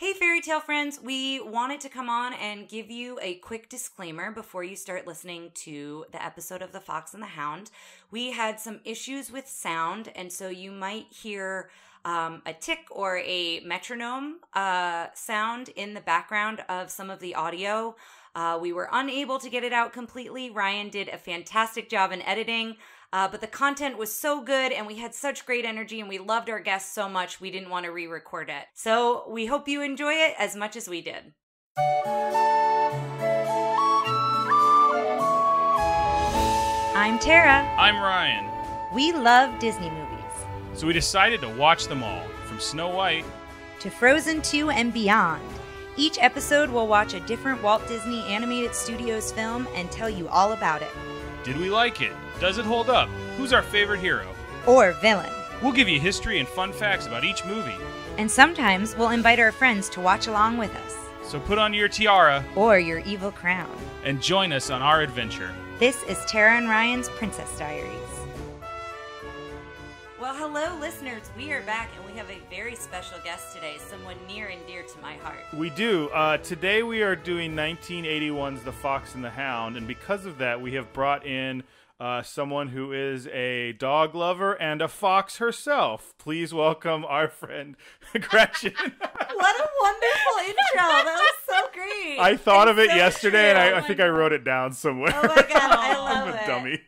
Hey, fairy tale friends, we wanted to come on and give you a quick disclaimer before you start listening to the episode of The Fox and the Hound. We had some issues with sound, and so you might hear um, a tick or a metronome uh, sound in the background of some of the audio. Uh, we were unable to get it out completely. Ryan did a fantastic job in editing. Uh, but the content was so good and we had such great energy and we loved our guests so much we didn't want to re record it. So we hope you enjoy it as much as we did. I'm Tara. I'm Ryan. We love Disney movies. So we decided to watch them all, from Snow White to Frozen 2 and beyond. Each episode we'll watch a different Walt Disney Animated Studios film and tell you all about it. Did we like it? Does it hold up? Who's our favorite hero? Or villain. We'll give you history and fun facts about each movie. And sometimes we'll invite our friends to watch along with us. So put on your tiara or your evil crown and join us on our adventure. This is Tara and Ryan's Princess Diaries. Well, hello, listeners. We are back, and we have a very special guest today, someone near and dear to my heart. We do. Uh, today we are doing 1981's The Fox and the Hound, and because of that, we have brought in uh, someone who is a dog lover and a fox herself. Please welcome our friend Gretchen. what a wonderful intro! That was so great. I thought of it so yesterday, true. and I, I, think I wrote it down somewhere. Oh my god, I love I'm a it. dummy.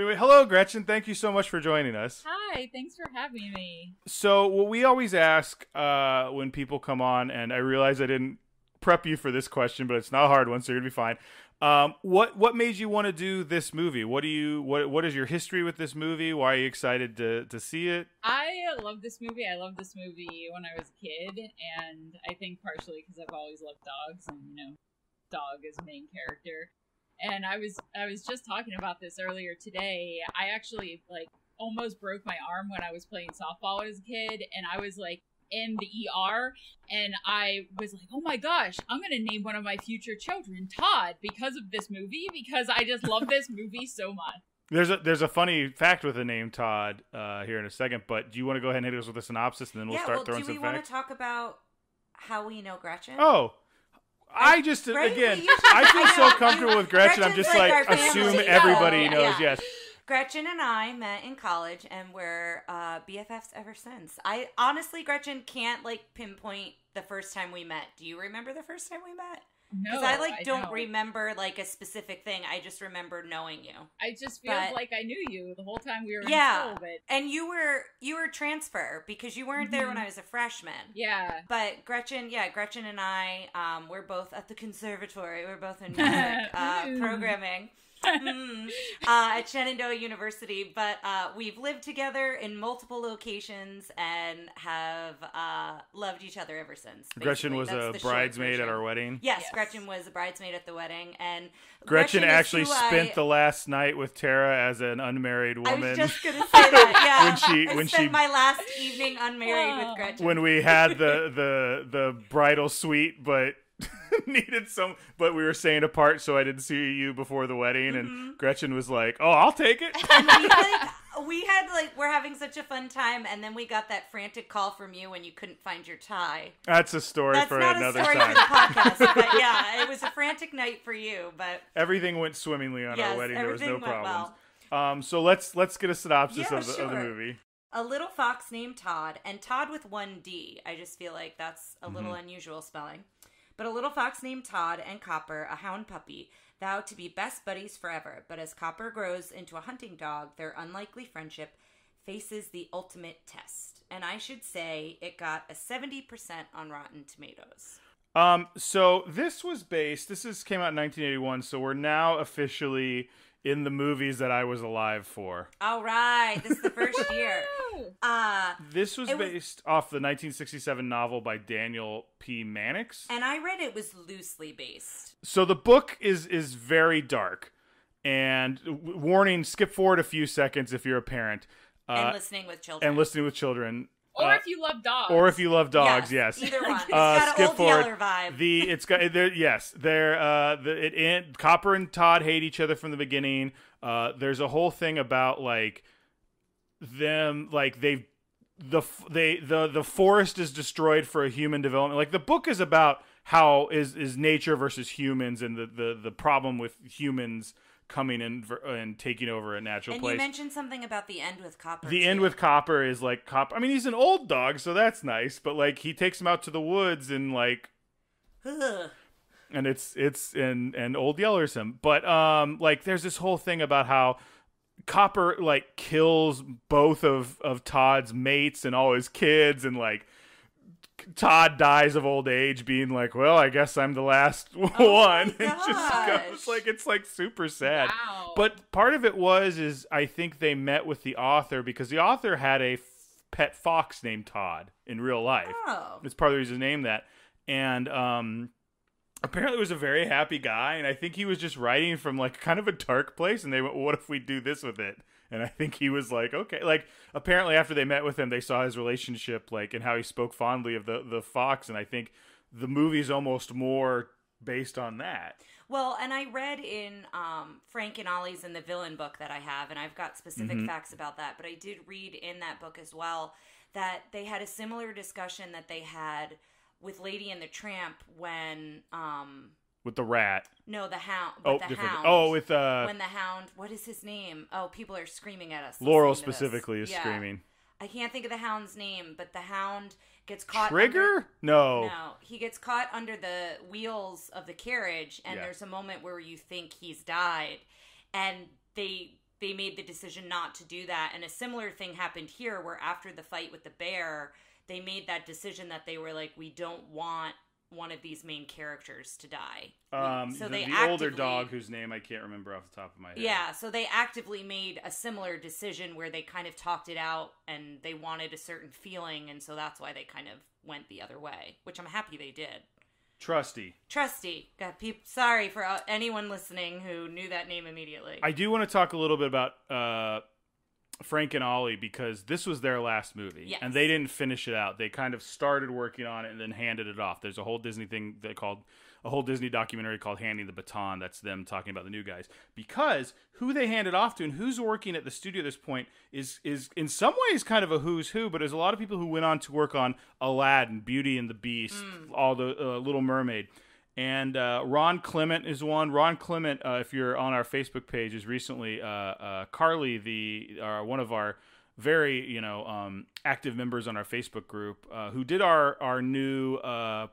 Anyway, hello, Gretchen. Thank you so much for joining us. Hi, thanks for having me. So, what we always ask uh, when people come on, and I realize I didn't prep you for this question, but it's not a hard one, so you're gonna be fine. Um, what what made you want to do this movie? What do you what what is your history with this movie? Why are you excited to to see it? I love this movie. I loved this movie when I was a kid, and I think partially because I've always loved dogs, and you know, dog is main character. And I was I was just talking about this earlier today. I actually like almost broke my arm when I was playing softball as a kid, and I was like in the ER and I was like, "Oh my gosh, I'm going to name one of my future children Todd because of this movie because I just love this movie so much." There's a there's a funny fact with the name Todd uh, here in a second, but do you want to go ahead and hit us with a synopsis and then we'll yeah, start well, throwing some facts? Do we want to talk about how we know Gretchen? Oh, I just again, I feel so comfortable with Gretchen. I'm just like, like assume everybody knows. Yeah. Yes. Gretchen and I met in college and we're uh, BFFs ever since. I honestly, Gretchen, can't like pinpoint the first time we met. Do you remember the first time we met? No, I like I don't, don't, remember like a specific thing. I just remember knowing you. I just feel but, like I knew you the whole time we were yeah, in school. But and you were you were transfer because you weren't mm-hmm. there when I was a freshman. Yeah. But Gretchen, yeah, Gretchen and I, um, we're both at the conservatory. We're both in music uh, programming mm, uh, at Shenandoah University. But uh, we've lived together in multiple locations and have uh, loved each other ever since. Basically. Gretchen was That's a bridesmaid at our wedding. Yes, yes, Gretchen was a bridesmaid at the wedding, and Gretchen, Gretchen actually spent I, the last night with Tara as an unmarried woman. I was just gonna say that. Yeah, when she I when spent she my last evening unmarried with Gretchen. When we had the the the bridal suite, but needed some, but we were staying apart, so I didn't see you before the wedding. Mm-hmm. And Gretchen was like, "Oh, I'll take it." we, like, we had like we're having such a fun time, and then we got that frantic call from you when you couldn't find your tie. That's a story That's for not another a story time. for the podcast, but yeah, it was a frantic night for you. But everything went swimmingly on yes, our wedding. There was no problems. Well. Um, so let's let's get a synopsis yeah, of, the, sure. of the movie. A little fox named Todd, and Todd with one D. I just feel like that's a little Mm-hmm. unusual spelling. But a little fox named Todd and Copper, a hound puppy, vow to be best buddies forever. But as Copper grows into a hunting dog, their unlikely friendship faces the ultimate test. And I should say it got a 70% on Rotten Tomatoes. Um, so this was based. This is came out in 1981. So we're now officially in the movies that I was alive for. All right, this is the first year. Uh, this was it was- based off the 1967 novel by Daniel P. Mannix. and I read it was loosely based. So the book is is very dark. And warning: skip forward a few seconds if you're a parent and uh, listening with children. and listening with children. or Uh, if you love dogs, or if you love dogs, yes. Either one. It's Uh, got an skip old forward. Vibe. The it's got there. Yes, there. Uh, the it, it Copper and Todd hate each other from the beginning. Uh, there's a whole thing about like them, like they've the they the the forest is destroyed for a human development. Like the book is about how is is nature versus humans and the the the problem with humans coming in and taking over a natural And place. you mentioned something about the end with Copper. the too. end with Copper is like Copper. I mean, he's an old dog, so that's nice. But like, he takes him out to the woods and like and it's it's and and old yellers him but um like there's this whole thing about how copper like kills both of of todd's mates and all his kids and like todd dies of old age being like well i guess i'm the last one my and just goes like it's like super sad Wow. but part of it was is i think they met with the author because the author had a f- pet fox named todd in real life Oh. it's part of the reason he named that. And um, apparently, was a very happy guy. And I think he was just writing from like kind of a dark place. And they went, "What if we do this with it?" And I think he was like, "Okay." Like apparently, after they met with him, they saw his relationship, like and how he spoke fondly of the the fox. And I think the movie's almost more based on that. Well, and I read in um, Frank and Ollie's in the villain book that I have, and I've got specific Mm-hmm. facts about that. But I did read in that book as well that they had a similar discussion that they had with Lady and the Tramp when um, With the rat. no the hound Oh, the different. hound Oh, with uh, when the hound what is his name? Oh, people are screaming at us. Laurel listening to this. specifically is Yeah. screaming. I can't think of the hound's name, but the hound gets caught. Trigger? under- No. no, he gets caught under the wheels of the carriage, and Yeah. there's a moment where you think he's died, and they they made the decision not to do that. And a similar thing happened here, where after the fight with the bear, they made that decision that they were like, we don't want one of these main characters to die. Um, so the, they the older dog whose name I can't remember off the top of my head. yeah, so they actively made a similar decision where they kind of talked it out and they wanted a certain feeling, and so that's why they kind of went the other way, which I'm happy they did. Trusty. Trusty. Got sorry for uh, anyone listening who knew that name immediately. I do want to talk a little bit about uh, Frank and Ollie because this was their last movie, Yes. and they didn't finish it out. They kind of started working on it and then handed it off. There's a whole Disney thing they called a whole Disney documentary called "Handing the Baton." That's them talking about the new guys because who they handed off to and who's working at the studio at this point is is in some ways kind of a who's who. But there's a lot of people who went on to work on Aladdin, Beauty and the Beast, all the uh, Little Mermaid. And uh, Ron Clement is one. Ron Clement, uh, if you're on our Facebook page, is recently uh, uh, Carley, the uh, one of our very you know um, active members on our Facebook group, uh, who did our our new uh,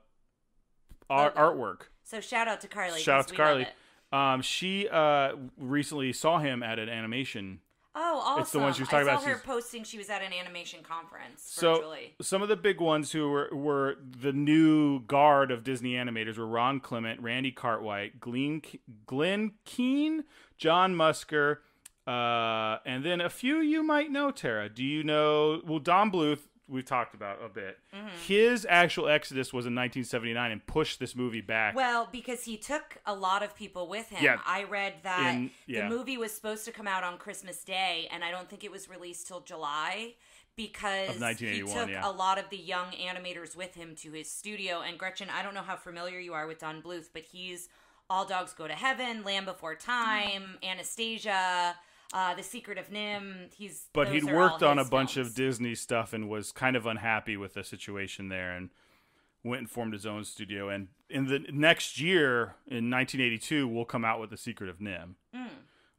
art- Logo. artwork. so shout out to Carley. Shout out to Carley. Um, she uh, recently saw him at an animation Oh, awesome! It's the one she was I talking saw about. her She's- posting she was at an animation conference So virtually. some of the big ones who were were the new guard of Disney animators were Ron Clement, Randy Cartwright, Glenn Glenn Keane, John Musker, uh, and then a few you might know. Tara, do you know? Well, Don Bluth. We've talked about a bit. Mm-hmm. His actual exodus was in 1979 and pushed this movie back. Well, because he took a lot of people with him. Yeah. I read that In- yeah. the movie was supposed to come out on Christmas Day, and I don't think it was released till July because Of 1981, he took yeah. a lot of the young animators with him to his studio. And Gretchen, I don't know how familiar you are with Don Bluth, but he's All Dogs Go to Heaven, Land Before Time, Anastasia. Uh, the Secret of NIMH. He's but he'd worked on a his bunch of Disney stuff and was kind of unhappy with the situation there and went and formed his own studio. And in the next year, in 1982, we'll come out with The Secret of NIMH,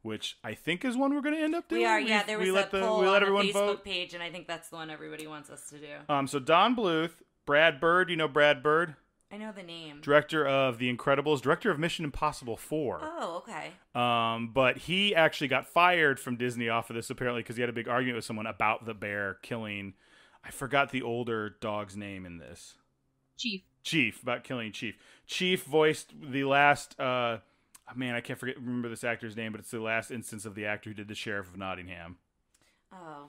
which I think is one we're going to end up doing. We are, yeah. There was we a let the, poll we let on everyone the Facebook vote. page, and I think that's the one everybody wants us to do. Um, so Don Bluth, Brad Bird, you know Brad Bird, I know the name. director of The Incredibles, director of Mission Impossible 4. Oh, okay. Um, but he actually got fired from Disney off of this apparently because he had a big argument with someone about the bear killing. I forgot the older dog's name in this. Chief. Chief about killing Chief. Chief voiced the last. Uh, man, I can't forget remember this actor's name, but it's the last instance of the actor who did the sheriff of Nottingham. Oh.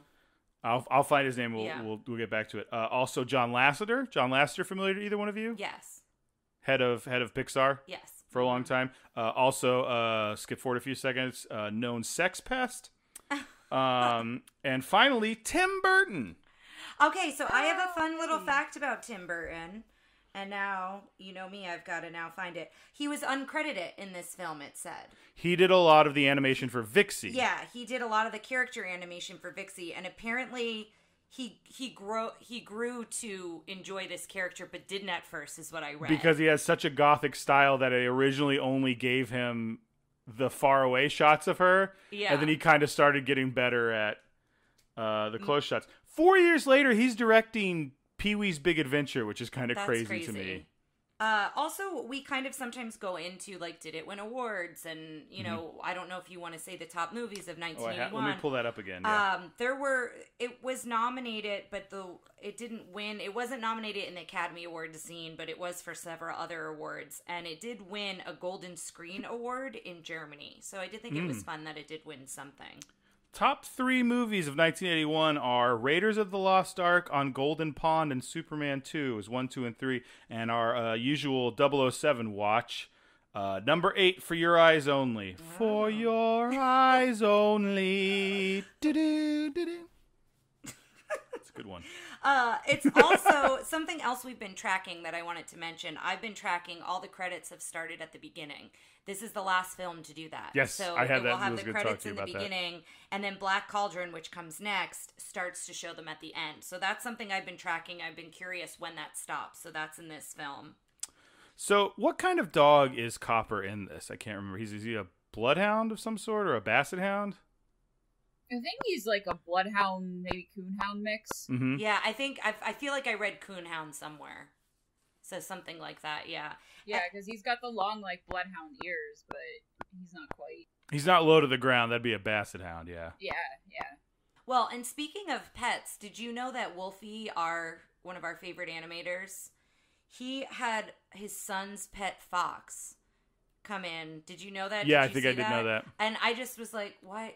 I'll I'll find his name. We'll Yeah. we'll, we'll get back to it. Uh, also, John Lasseter. John Lasseter, familiar to either one of you? Yes. Head of head of Pixar Yes. for a long time. Uh, also, uh, skip forward a few seconds. Uh, known sex pest. Um, and finally, Tim Burton. Okay, so I have a fun little fact about Tim Burton. And now, you know me, I've got to now find it. He was uncredited in this film, it said. He did a lot of the animation for Vixie. Yeah, he did a lot of the character animation for Vixie, and apparently he he grow he grew to enjoy this character, but didn't at first, is what I read. because he has such a gothic style that it originally only gave him the far away shots of her, yeah, and then he kind of started getting better at uh, the close shots. Four years later, he's directing Pee Wee's Big Adventure, which is kind of That's crazy, to me. Uh, also, we kind of sometimes go into like, did it win awards? And you Mm-hmm. know, I don't know if you want to say the top movies of Oh, ha- let me pull that up again. Yeah. Um, there were it was nominated, but the it didn't win. It wasn't nominated in the Academy Award scene, but it was for several other awards, and it did win a Golden Screen Award in Germany. So I did think it Hmm. was fun that it did win something. Top three movies of 1981 are Raiders of the Lost Ark, On Golden Pond, and Superman 2 is 1, 2, and 3, and our uh, usual 007 watch. Uh, number 8, For Your Eyes Only. For Your Eyes Only. Do-do, do-do. That's a good one. Uh, it's also something else we've been tracking that I wanted to mention. I've been tracking all the credits have started at the beginning. This is the last film to do that. Yes, so I had it that. will I have was the gonna talk credits to in the about that. beginning, and then Black Cauldron, which comes next, starts to show them at the end. So that's something I've been tracking. I've been curious when that stops. So that's in this film. So, what kind of dog is Copper in this? I can't remember. He's is he a bloodhound of some sort or a basset hound? I think he's like a bloodhound, maybe coonhound mix. Mm-hmm. Yeah, I think I, I feel like I read Coonhound somewhere. So something like that. Yeah. Yeah, because he's got the long like bloodhound ears, but he's not quite. He's not low to the ground. That'd be a basset hound, yeah. Yeah, yeah. Well, and speaking of pets, did you know that Wolfie, our one of our favorite animators, he had his son's pet fox come in. Did you know that? Yeah, Did I think I did know that. And I just was like, why?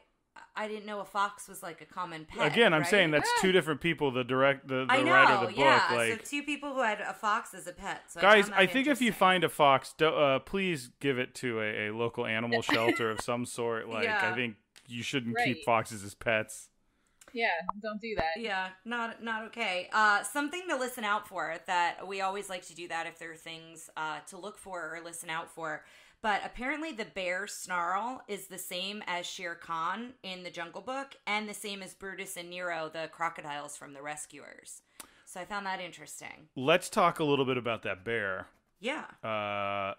I didn't know a fox was like a common pet. Again, I'm right? saying that's two different people. The direct, the, the I know, writer of the book. yeah. like, so two people who had a fox as a pet. So guys, found I think if you find a fox, do, uh, please give it to a, a local animal shelter of some sort. Like, Yeah. I think you shouldn't Right. keep foxes as pets. Yeah, don't do that. Yeah, not not okay. Uh, something to listen out for. That we always like to do that if there are things uh, to look for or listen out for. But apparently, the bear snarl is the same as Shere Khan in the Jungle Book, and the same as Brutus and Nero, the crocodiles from the Rescuers. So I found that interesting. Let's talk a little bit about that bear, Yeah. uh,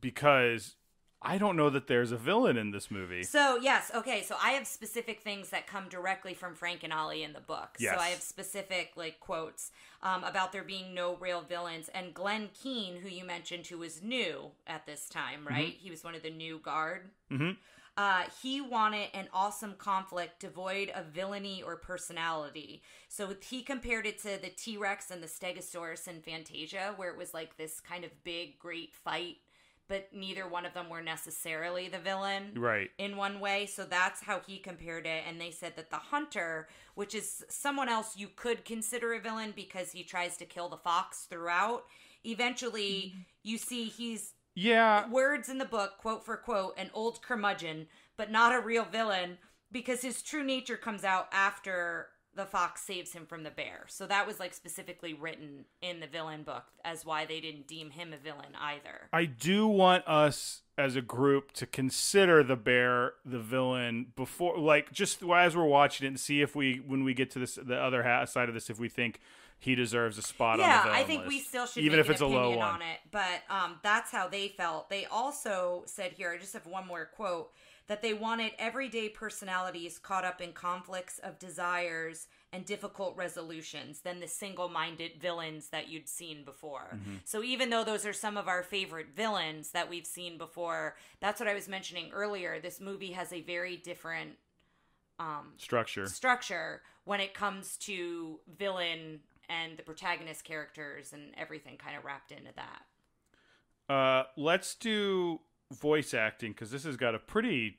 because I don't know that there's a villain in this movie. So yes, okay. So I have specific things that come directly from Frank and Ollie in the book. Yes. So I have specific like quotes um, about there being no real villains. And Glenn Keane, who you mentioned, who was new at this time, right? He was one of the new guard. hmm Uh, he wanted an awesome conflict devoid of villainy or personality. So he compared it to the T Rex and the Stegosaurus in Fantasia, where it was like this kind of big, great fight, but neither one of them were necessarily the villain Right. in one way. So that's how he compared it. And they said that the hunter, which is someone else you could consider a villain because he tries to kill the fox throughout, eventually mm-hmm. you see he's Yeah. words in the book, quote for quote, an old curmudgeon, but not a real villain because his true nature comes out after the fox saves him from the bear. So that was like specifically written in the villain book as why they didn't deem him a villain either. I do want us as a group to consider the bear the villain before, like, just as we're watching it and see if we, when we get to this, the other side of this, if we think he deserves a spot on the yeah, I think we still should even if it's a low one. on it. But um, that's how they felt. They also said here, I just have one more quote, that they wanted everyday personalities caught up in conflicts of desires and difficult resolutions than the single-minded villains that you'd seen before. Mm-hmm. So even though those are some of our favorite villains that we've seen before, that's what I was mentioning earlier. This movie has a very different um, Structure. structure when it comes to villain and the protagonist characters and everything kind of wrapped into that. Uh, let's do voice acting because this has got a pretty,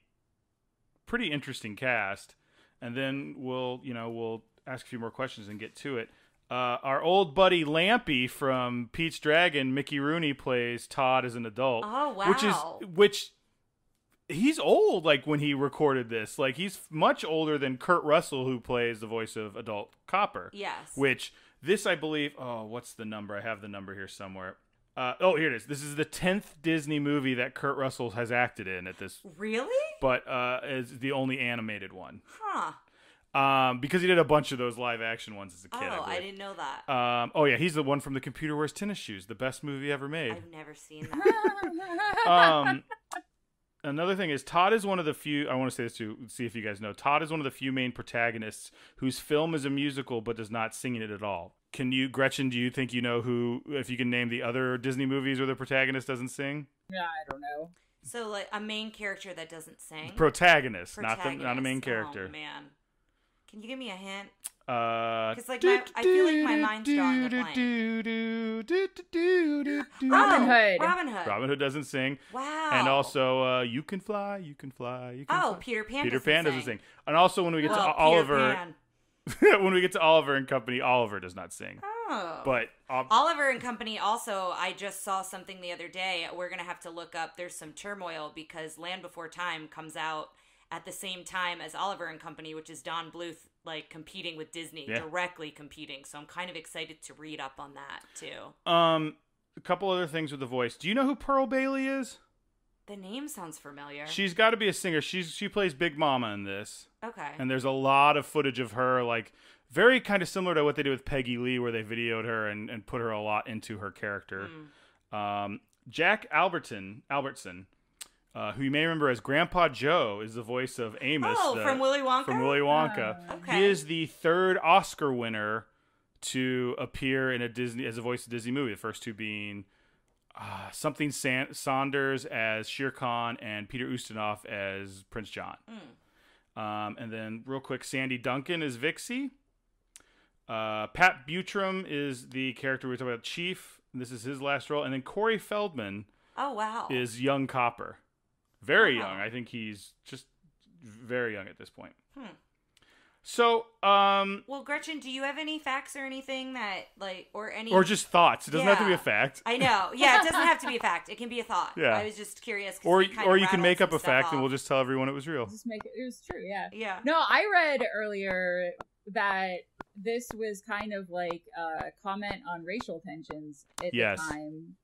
pretty interesting cast, and then we'll, you know, we'll ask a few more questions and get to it. Uh, our old buddy Lampy from Pete's Dragon, Mickey Rooney plays Todd as an adult. Oh, wow Which is which he's old like when he recorded this. Like he's much older than Kurt Russell who plays the voice of adult Copper. Yes. Which this I believe oh, what's the number? I have the number here somewhere. Uh, oh, here it is. This is the tenth Disney movie that Kurt Russell has acted in at this, really? but uh, is the only animated one. Huh. Um, because he did a bunch of those live action ones as a kid. oh, I, believe. didn't know that. Um, oh yeah, he's the one from the Computer Wears Tennis Shoes, the best movie ever made. I've never seen that. um, another thing is Todd is one of the few. I want to say this to see if you guys know. Todd is one of the few main protagonists whose film is a musical but does not sing in it at all. Can you, Gretchen? Do you think you know who? If you can name the other Disney movies where the protagonist doesn't sing, Yeah, I don't know. so, like a main character that doesn't sing. protagonist, not the not a main character. Oh man, can you give me a hint? Uh, 'Cause, like, my- I feel like my mind's drawing a blank. Robin Hood. Oh, Robin Hood. Robin Hood doesn't sing, Wow. and also uh, you can fly, you can fly, you can. Oh, fly. Peter Pan. Peter Pan doesn't sing. sing, and also when we get Well, to Peter Oliver, Pan. when we get to Oliver and Company, Oliver does not sing. Oh. But um, Oliver and Company also, I just saw something the other day. We're going to have to look up. There's some turmoil because Land Before Time comes out at the same time as Oliver and Company, which is Don Bluth like competing with Disney, Yeah. directly competing. So I'm kind of excited to read up on that too. um, a couple other things with the voice. Do you know who Pearl Bailey is? The name sounds familiar. She's got to be a singer. She's she plays Big Mama in this, okay. and there's a lot of footage of her, like very kind of similar to what they did with Peggy Lee, where they videoed her and, and put her a lot into her character. Hmm. Um, Jack Alberton Albertson, uh, who you may remember as Grandpa Joe, is the voice of Amos. Oh, the- from Willy Wonka. from Willy Wonka. Oh. Okay. He is the third Oscar winner to appear in a Disney as a voice of Disney movie. The first two being uh, something San- Sanders as Shere Khan and Peter Ustinov as Prince John. Hmm. Um, and then real quick, Sandy Duncan is Vixie. Uh, Pat Buttram is the character we talked about, Chief. This is his last role, and then Corey Feldman Oh wow. is young Copper. Very Wow. young. I think he's just very young at this point. Hmm. So, um, well, Gretchen, do you have any facts or anything that like or any or just thoughts. It doesn't have to be a Yeah. fact. I know. Yeah, it doesn't have to be a fact. It can be a thought. Yeah. I was just curious. 'cause Or we kind or of you can rattled make up some a stuff fact and we'll just tell everyone it was real. Just make it. It was true. Yeah. Yeah. No, I read earlier that this was kind of like a comment on racial tensions at Yes. the time,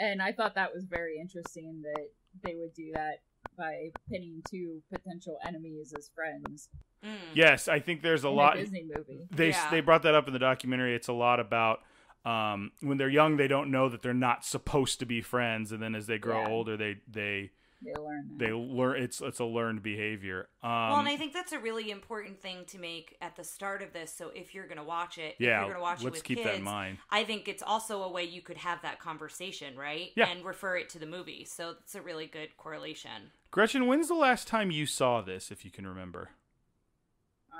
and I thought that was very interesting that they would do that by pinning two potential enemies as friends Mm. Yes, I think there's a in lot. a Disney movie. They Yeah. they brought that up in the documentary. It's a lot about um, when they're young, they don't know that they're not supposed to be friends, and then as they grow Yeah. older, they they They learn that. they learn. It's it's a learned behavior. Um, well, and I think that's a really important thing to make at the start of this. So if you're going to watch it, if yeah, you're going to watch it let's with keep kids, that in mind. I think it's also a way you could have that conversation, right? Yeah. And refer it to the movie. So it's a really good correlation. Gretchen, when's the last time you saw this, if you can remember?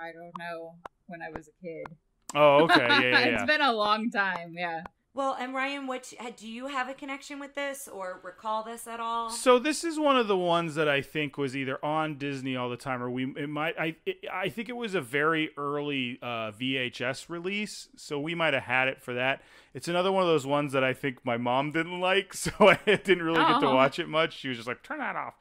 I don't know when I was a kid. Oh, okay, yeah, yeah, it's yeah. been a long time. Yeah. Well, and Ryan, what do you have a connection with this or recall this at all? So this is one of the ones that I think was either on Disney all the time, or we it might. I it, I think it was a very early uh, VHS release, so we might have had it for that. It's another one of those ones that I think my mom didn't like, so I didn't really get to Oh. watch it much. She was just like, "Turn that off."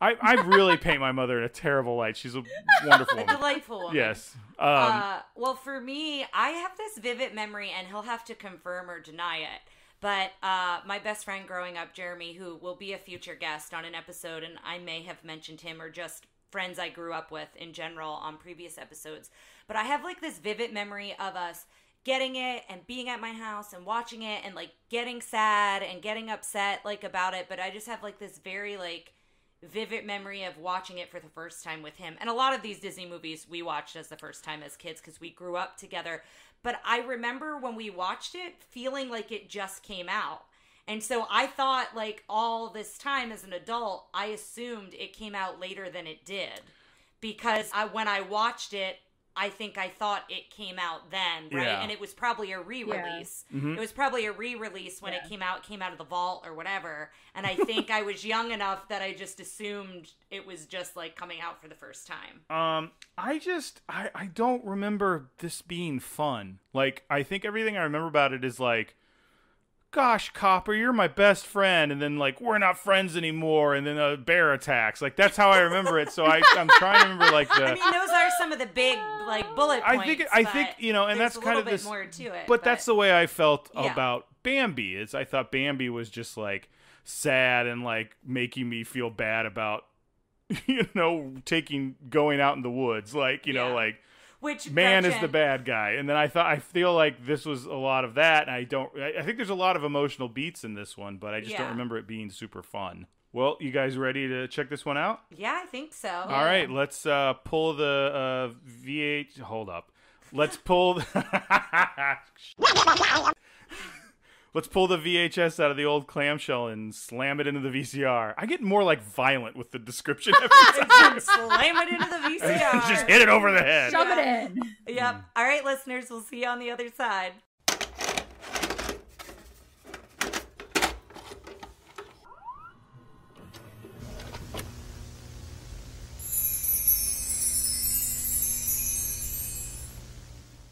I I really paint my mother in a terrible light. She's a wonderful a woman. delightful woman. Yes. Um, uh, well, for me, I have this vivid memory, and he'll have to confirm or deny it. But uh, my best friend growing up, Jeremy, who will be a future guest on an episode, and I may have mentioned him or just friends I grew up with in general on previous episodes. But I have like this vivid memory of us getting it and being at my house and watching it and like getting sad and getting upset like about it. But I just have like this very like vivid memory of watching it for the first time with him. And a lot of these Disney movies we watched as the first time as kids because we grew up together. But I remember when we watched it feeling like it just came out. And so I thought, like, all this time as an adult, I assumed it came out later than it did. Because I, when I watched it, I think I thought it came out then, right? Yeah. And it was probably a re release. Mhm. It was probably a re release when Yeah. it came out, came out of the vault or whatever. And I think I was young enough that I just assumed it was just like coming out for the first time. Um, I just I I don't remember this being fun. Like I think everything I remember about it is like, gosh, Copper, you're my best friend, and then like we're not friends anymore, and then a bear attacks. Like that's how I remember it. So I I'm trying to remember like the. I mean, those are some of the big like bullet points. I think I think you know, and that's kind of this. more to it. but that's the way I felt Yeah. about Bambi. Is I thought Bambi was just like sad and like making me feel bad about you know taking going out in the woods like you know like Which man is the bad guy, and then I thought I feel like this was a lot of that. And I don't. I I think there's a lot of emotional beats in this one, but I just don't remember it being super fun. Well, you guys ready to check this one out? Yeah, I think so. All right, let's uh, pull the uh, VH. Hold up. Let's pull. The let's pull the VHS out of the old clamshell and slam it into the VCR. I get more like violent with the description every time. Slam it into the VCR. Just hit it over the head. Shove it in. Yep. All right, listeners, we'll see you on the other side.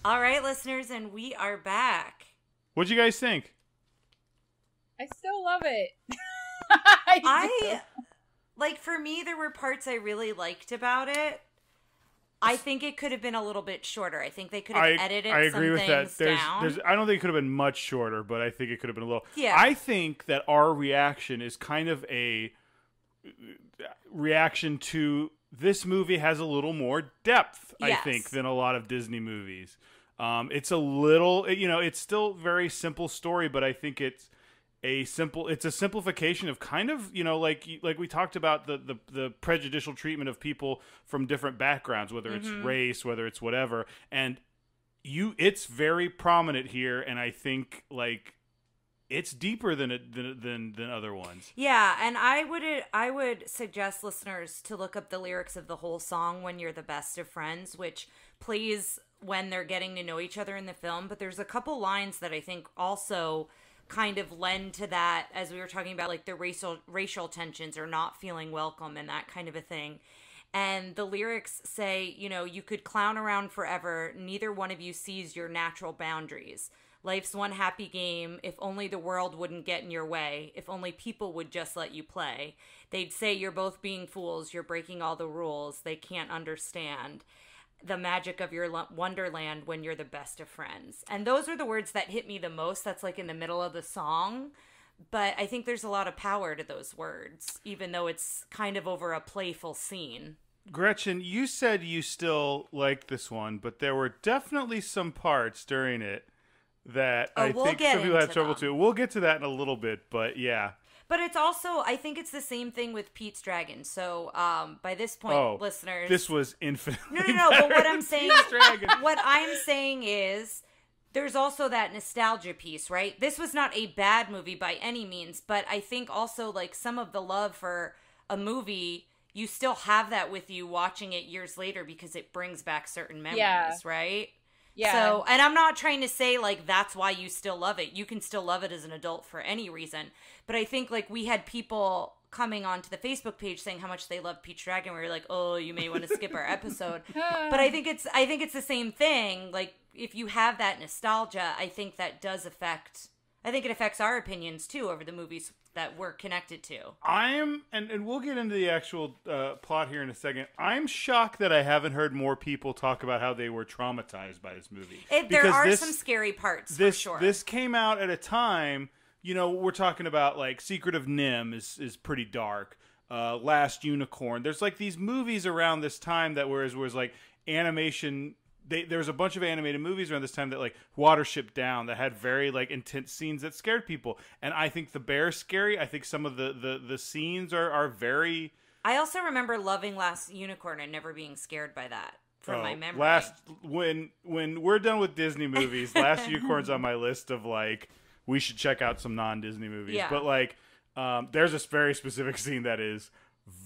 All right, listeners, and we are back. What'd you guys think? I still love it. I. I like for me there were parts I really liked about it. I think it could have been a little bit shorter. I think they could have I, edited I some agree with that. There's, there's, I don't think it could have been much shorter, but I think it could have been a little. Yeah. I think that our reaction is kind of a reaction to this movie has a little more depth, I think, than a lot of Disney movies. Um, it's a little, you know, it's still very simple story, but I think it's a simple it's a simplification of kind of you know like like we talked about the the, the prejudicial treatment of people from different backgrounds whether it's mm-hmm. race whether it's whatever. And you it's very prominent here and i think like it's deeper than it than than, than other ones. Yeah, and I would I would suggest listeners to look up the lyrics of the whole song when you're the best of friends, which plays when they're getting to know each other in the film, but there's a couple lines that I think also kind of lend to that as we were talking about like the racial racial tensions or not feeling welcome and that kind of a thing. And the lyrics say, you know, you could clown around forever, neither one of you sees your natural boundaries. Life's one happy game. If only the world wouldn't get in your way. If only people would just let you play. They'd say you're both being fools. You're breaking all the rules. They can't understand the magic of your wonderland when you're the best of friends. And those are the words that hit me the most. That's like in the middle of the song. But I think there's a lot of power to those words, even though it's kind of over a playful scene. gretchen you said you still like this one but there were definitely some parts during it that Oh, i we'll think some people had trouble them. too we'll get to that in a little bit but yeah But it's also, I think it's the same thing with Pete's Dragon. So um, by this point, oh listeners, this was infinitely no, no, no. But what I'm saying, what I'm saying is, there's also that nostalgia piece, right? This was not a bad movie by any means, but I think also like some of the love for a movie, you still have that with you watching it years later because it brings back certain memories, Yeah. right? Yeah. So, and I'm not trying to say like that's why you still love it. You can still love it as an adult for any reason. But I think like we had people coming onto the Facebook page saying how much they love Pete's Dragon. We were like, oh, you may want to skip our episode. Ah. but I think it's I think it's the same thing. Like if you have that nostalgia, I think that does affect. I think it affects our opinions too over the movies that we're connected to. I'm, and, and we'll get into the actual uh, plot here in a second. I'm shocked that I haven't heard more people talk about how they were traumatized by this movie. It, there are this- some scary parts This for sure. this came out at a time, you know, we're talking about like Secret of NIMH is is pretty dark. Uh, Last Unicorn. There's like these movies around this time that whereas was like animation they, there was a bunch of animated movies around this time that like Watership Down that had very like intense scenes that scared people, and I think the bear's scary. I think some of the the, the scenes are are very I also remember loving Last Unicorn and never being scared by that from oh, my memory. Last when when we're done with Disney movies, Last Unicorn's on my list of like we should check out some non Disney movies. Yeah. But like um, there's this very specific scene that is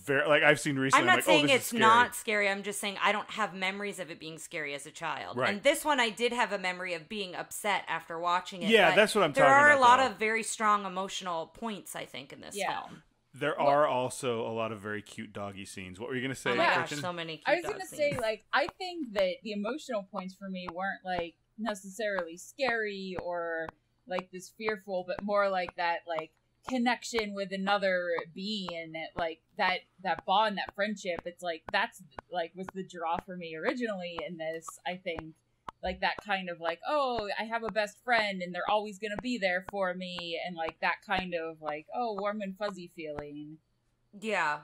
very like I've seen recently. I'm not like, oh, saying oh, this it's is scary. not scary. I'm just saying I don't have memories of it being scary as a child. Right. And this one, I did have a memory of being upset after watching it. Yeah, but that's what I'm there talking are about, a lot though. of very strong emotional points, I think, in this Yeah. film. There are also a lot of very cute doggy scenes. What were you gonna say, Oh my gosh, Gretchen? so many cute I was dog gonna scenes. say, like, I think that the emotional points for me weren't like necessarily scary or like this fearful, but more like that, like connection with another being, like that that bond, that friendship. It's like that's like was the draw for me originally in this. I think like that kind of like oh i have a best friend and they're always gonna be there for me and like that kind of like oh warm and fuzzy feeling Yeah.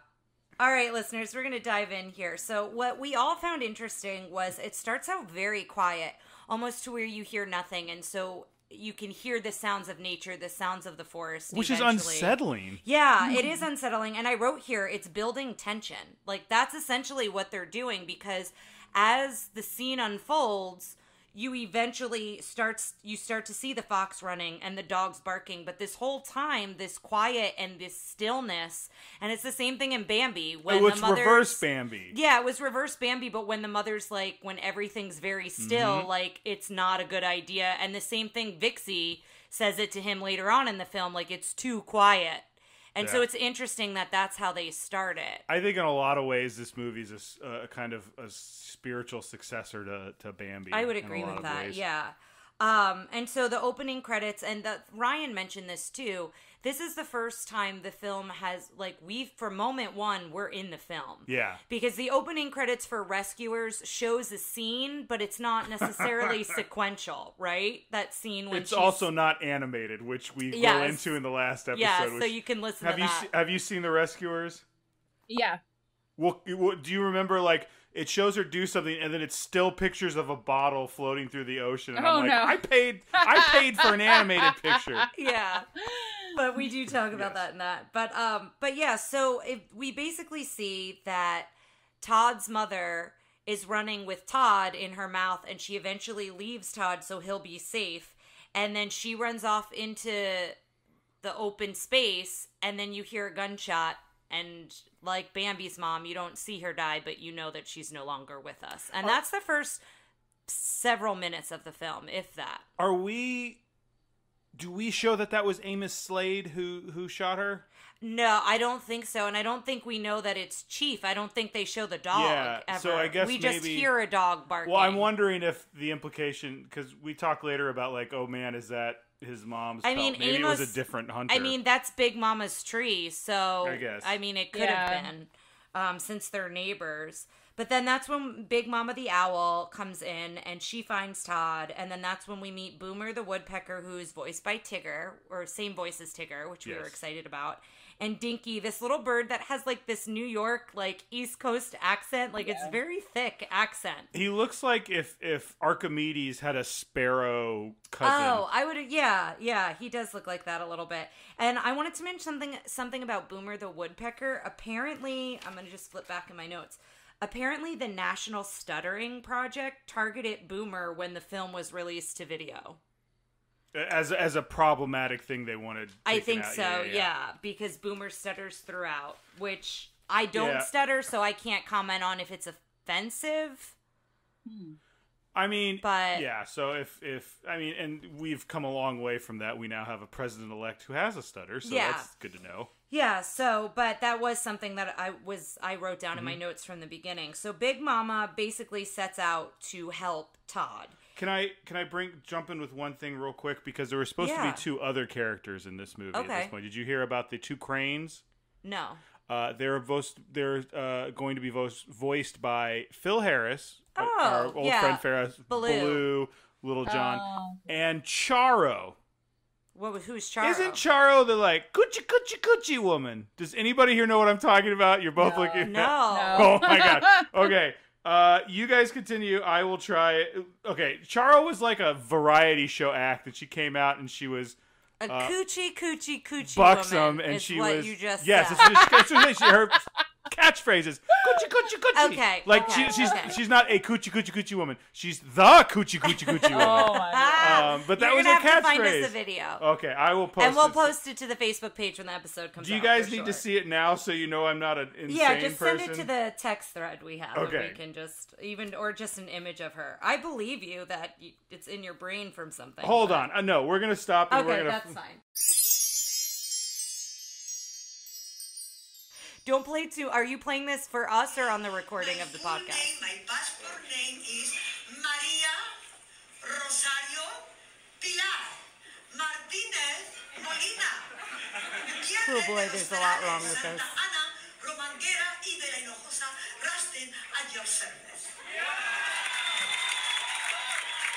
All right, listeners, we're going to dive in here. So, what we all found interesting was it starts out very quiet, almost to where you hear nothing. And so you can hear the sounds of nature, the sounds of the forest. Which is unsettling. Yeah, it hmm. is unsettling. And I wrote here, it's building tension. Like, that's essentially what they're doing because as the scene unfolds, you eventually starts you start to see the fox running and the dogs barking but this whole time this quiet and this stillness and it's the same thing in bambi when oh, it's the mother's reverse Bambi. yeah, it was reverse Bambi, but when the mother's like, when everything's very still, Mm-hmm. like it's not a good idea. And the same thing, Vixie says it to him later on in the film, like it's too quiet. And so it's interesting that that's how they start it. I think in a lot of ways this movie is a kind of a spiritual successor to, to Bambi. I would agree with that. ways. Yeah. Um, and so the opening credits, and the, Ryan mentioned this too. This is the first time the film has like we for moment one we're in the film. Yeah. because the opening credits for Rescuers shows a scene, but it's not necessarily sequential, right? That scene when It's she's- also not animated, which we go into in the last episode. yeah, so you can listen have to you that. se- have you seen the Rescuers? Yeah. Well, do you remember like it shows her do something and then it's still pictures of a bottle floating through the ocean and Oh, I'm like no. I paid I paid for an animated picture. yeah but we do talk about Yes. that in that but um but yeah so if we basically see that todd's mother is running with todd in her mouth and she eventually leaves todd so he'll be safe and then she runs off into the open space and then you hear a gunshot and like bambi's mom you don't see her die but you know that she's no longer with us and that's the first several minutes of the film if that Are we do we show that that was Amos Slade who who shot her? No, I don't think so, and I don't think we know that it's Chief. I don't think they show the dog. Yeah, ever. so I guess we just hear a dog barking. Well, I'm wondering if the implication because we talk later about like, oh man, is that his mom's? I pelt? mean, maybe it was Amos- a different hunter. I mean, that's Big Mama's tree, so I guess. I mean, it could Yeah. have been um, since they're neighbors. But then that's when Big Mama the owl comes in and she finds Todd, and then that's when we meet Boomer the woodpecker, who is voiced by Tigger, or same voice as Tigger, which we were excited about. And Dinky, this little bird that has like this New York, like East Coast accent, like it's very thick accent. he looks like if if Archimedes had a sparrow cousin. Oh, I would. Yeah, yeah, he does look like that a little bit. And I wanted to mention something something about Boomer the woodpecker. Apparently, I'm gonna just flip back in my notes. Apparently, the National Stuttering Project targeted Boomer when the film was released to video. As as a problematic thing they wanted. I think out. so, yeah, because Boomer stutters throughout, which I don't Yeah. stutter, so I can't comment on if it's offensive. I mean, But- yeah. So if if I mean, and we've come a long way from that. We now have a president elect who has a stutter, so Yeah. that's good to know. Yeah, so but that was something that I was I wrote down in Mm-hmm. my notes from the beginning. So Big Mama basically sets out to help Todd. Can I can I bring jump in with one thing real quick because there were supposed to be two other characters in this movie at this point. Did you hear about the two cranes? No. Uh, they're voiced, they're uh, going to be voiced, voiced by Phil Harris, Oh, our old yeah. friend Ferris, Baloo. Little John, Oh. and Charo. What was who's Charo? Isn't Charo the like coochie coochie coochie woman? Does anybody here know what I'm talking about? You're both No. looking. no. Oh my god. Okay. Uh, you guys continue. I will try. Okay, Charo was like a variety show act, and she came out and she was A uh, coochie coochie coochie buxom, woman and she was you just yes. it's, it's, it's, her catchphrases. Coochie coochie coochie. Okay, Like okay, she, she's okay. she's not a coochie coochie coochie woman. She's the coochie coochie coochie woman. Oh my god. Ah, Um, but that you're was gonna her have to find us catchphrase. video, Okay, I will post. and we'll it. post it to the Facebook page when the episode comes. Out. Do you out, guys need sure. to see it now so you know I'm not an insane Yeah, just person? send it to the text thread we have. and Okay. we can just even or just an image of her. I believe you that it's in your brain from something. Hold but- on. Uh, no, we're gonna stop and we're Okay, gonna. that's fine. Don't play too. Are you playing this for us or on the recording of the full podcast? Name, my passport name is Maria Rosario Pilar Martinez Molina. Oh boy, there's a lot wrong with this. Ana, Romanguera y de la Hinojosa, Rustin, at your service.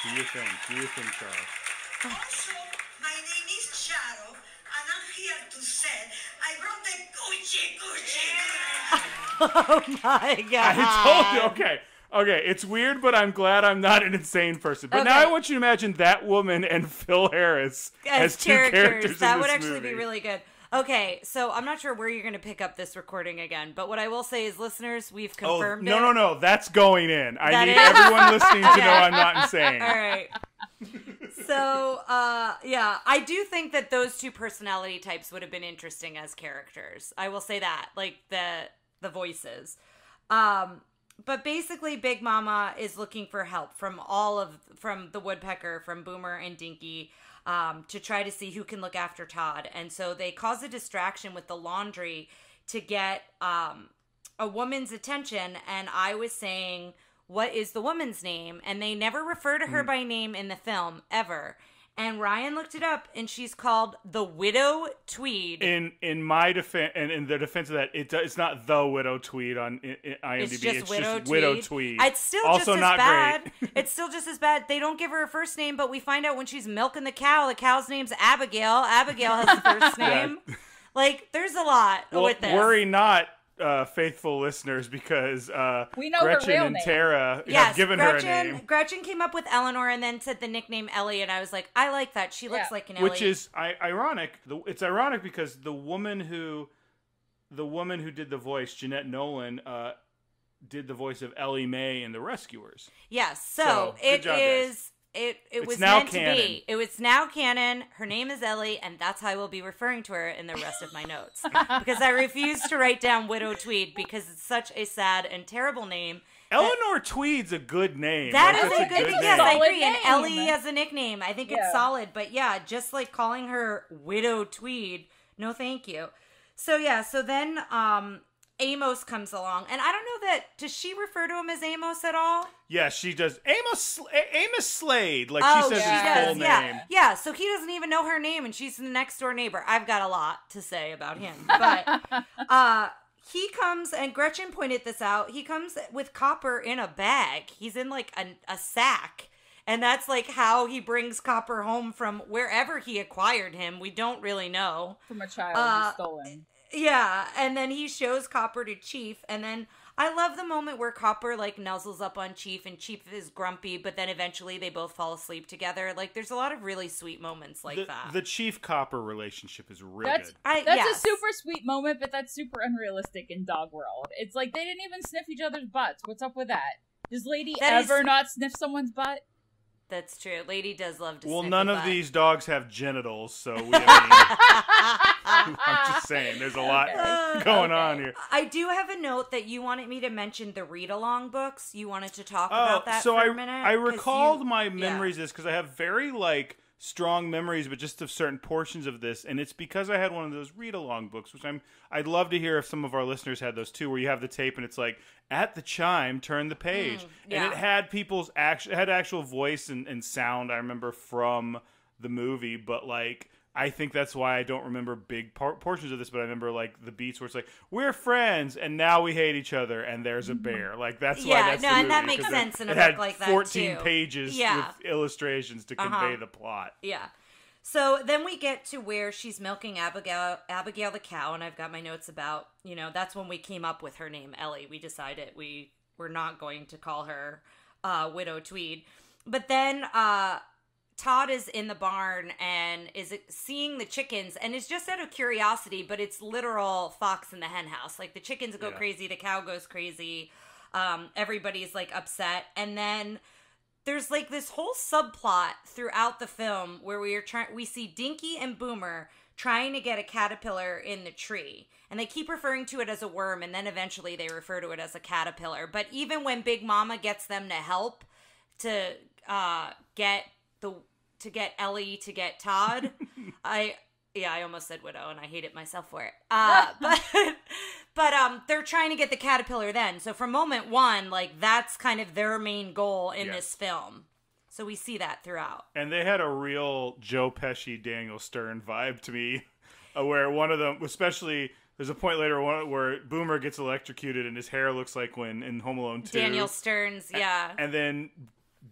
Do your thing. Do your thing, Charles. Also, my name is Charo, and I'm here to say I brought the coochie coochie. Oh my god! I told you. Okay. Okay, it's weird, but I'm glad I'm not an insane person. But now I want you to imagine that woman and Phil Harris as, as, two characters. characters. that would actually movie. be really good. Okay, so I'm not sure where you're going to pick up this recording again, but what I will say is, listeners, we've Oh confirmed no it. no no! That's going in. I That need is? everyone listening to Okay. know I'm not insane. All right. So, uh, yeah, I do think that those two personality types would have been interesting as characters. I will say that, like the the voices. Um, but basically, Big Mama is looking for help from all of from the woodpecker, from Boomer and Dinky, um, to try to see who can look after Todd. And so they cause a distraction with the laundry to get um, a woman's attention. And I was saying, "What is the woman's name?" And they never refer to her hmm. by name in the film ever. And Ryan looked it up, and she's called the Widow Tweed. In in my defense, and in the defense of that, it, it's not the widow tweed on IMDb. It's just Widow Tweed. widow tweed. It's still also just as not bad. great. it's still just as bad. They don't give her a first name, but we find out when she's milking the cow, the cow's name's Abigail. Abigail has the first Yeah. name. Like, there's a lot Well, with this. worry not, uh, faithful listeners, because uh, We know Gretchen real and name. Tara Yes, have given Gretchen, her a name, Gretchen came up with Eleanor and then said the nickname Ellie, and I was like, I like that. She looks Yeah. like an Ellie. which is I- ironic. The, it's ironic because the woman who, the woman who did the voice, Jeanette Nolan, uh, did the voice of Ellie Mae in The Rescuers. Yes. So, So, it job, guys. Is. It it It's was now meant canon. to be. It was now canon. Her name is Ellie, and that's how I will be referring to her in the rest of my notes because I refuse to write down Widow Tweed because it's such a sad and terrible name. Eleanor Tweed's a good name. That Like, is that's a good, name. yes, I Solid agree. And. Ellie as a nickname, I think it's solid. But yeah, just like calling her Widow Tweed, no, thank you. So yeah, so then um Amos comes along, and I don't know that does she refer to him as Amos at all? Yeah, she does. Amos Amos Slade, like oh, she says she his does. full yeah, name. yeah. So he doesn't even know her name, and she's the next door neighbor. I've got a lot to say about him, but uh, he comes and Gretchen pointed this out. He comes with Copper in a bag. He's in like a, a sack. And that's like how he brings Copper home from wherever he acquired him. We don't really know. from a child Uh, who's stolen. Yeah, and then he shows Copper to Chief, and then I love the moment where Copper like nuzzles up on Chief, and Chief is grumpy, but then eventually they both fall asleep together. Like, there's a lot of really sweet moments like the, that. the Chief Copper relationship is really That's good. I, that's yes. a super sweet moment, but that's super unrealistic in dog world. It's like they didn't even sniff each other's butts. What's up with that? Does Lady That is- ever not sniff someone's butt? That's true. Lady does love to. Well, sniff a none of butt. these dogs have genitals, so we, I mean, I'm just saying, there's a lot Uh, going okay. on here. I do have a note that you wanted me to mention the read along books. You wanted to talk Oh, about that so for I a minute. I 'Cause recalled you- my memories of this because I have very like strong memories, but just of certain portions of this, and it's because I had one of those read along books, which I'm I'd love to hear if some of our listeners had those too, where you have the tape and it's like at the chime, turn the page, and yeah. it had people's actual had actual voice and, and sound. I remember from the movie, but like. I think that's why I don't remember big par- portions of this, but I remember like the beats where it's like we're friends and now we hate each other and there's a bear. Like that's why Yeah, that's no, the and that makes 'cause it- sense in a book had like that, 14 too. pages Yeah. with illustrations to convey Uh-huh. the plot. Yeah. So then we get to where she's milking Abigail Abigail the cow and I've got my notes about, you know, that's when we came up with her name Ellie. We decided we were not going to call her uh Widow Tweed. But then uh Todd is in the barn and is seeing the chickens and is just out of curiosity, but it's literal fox in the hen house. Like the chickens go Yeah. crazy, the cow goes crazy. Um everybody's like upset and then there's like this whole subplot throughout the film where we are trying we see Dinky and Boomer trying to get a caterpillar in the tree. And they keep referring to it as a worm and then eventually they refer to it as a caterpillar. But even when Big Mama gets them to help to uh get the to get Ellie to get Todd, I yeah, I almost said widow and I hate it myself for it. Uh but but um they're trying to get the caterpillar then. So from moment 1, like that's kind of their main goal in Yes. this film. So we see that throughout. And they had a real Joe Pesci, Daniel Stern vibe to me, uh, where one of them, especially, there's a point later one, where Boomer gets electrocuted and his hair looks like when in Home Alone 2. Daniel Stern's, yeah. And then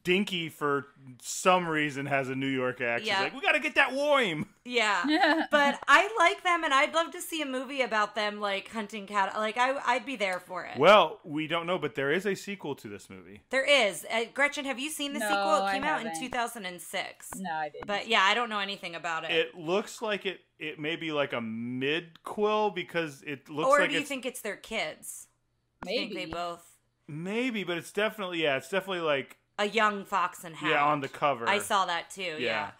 Dinky, for some reason, has a New York accent. Yeah. Like, we got to get that worm. Yeah. but I like them, and I'd love to see a movie about them, like hunting cat. Like I, I'd be there for it. Well, we don't know, but there is a sequel to this movie. there is. Uh, Gretchen, have you seen the No, sequel? It I came out in haven't. 2006. no, I didn't. But yeah, I don't know anything about it. It looks like it. It may be like a midquel because it looks or like do you it's think it's their kids? Do you think maybe they both maybe, but it's definitely yeah. It's definitely like a young fox and hound. yeah on the cover. I saw that too. Yeah.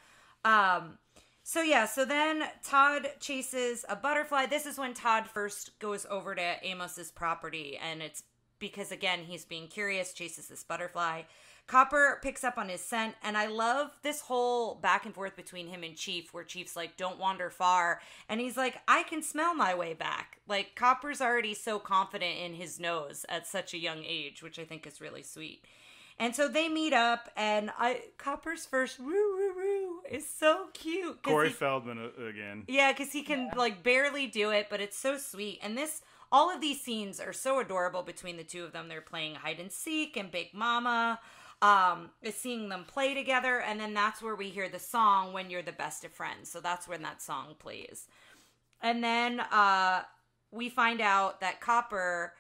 Yeah. Um. So yeah. So then Todd chases a butterfly. This is when Todd first goes over to Amos's property, and it's because again he's being curious, chases this butterfly. Copper picks up on his scent, and I love this whole back and forth between him and Chief, where Chief's like, "Don't wander far," and he's like, "I can smell my way back." Like Copper's already so confident in his nose at such a young age, which I think is really sweet. And so they meet up, and I Copper's first woo woo woo is so cute. 'cause Corey he- Feldman uh, again. yeah, because he can like barely do it, but it's so sweet. And this, all of these scenes are so adorable between the two of them. They're playing hide and seek and Big Mama. Um, is seeing them play together, and then that's where we hear the song "When You're the Best of Friends." So that's when that song plays. And then uh, we find out that Copper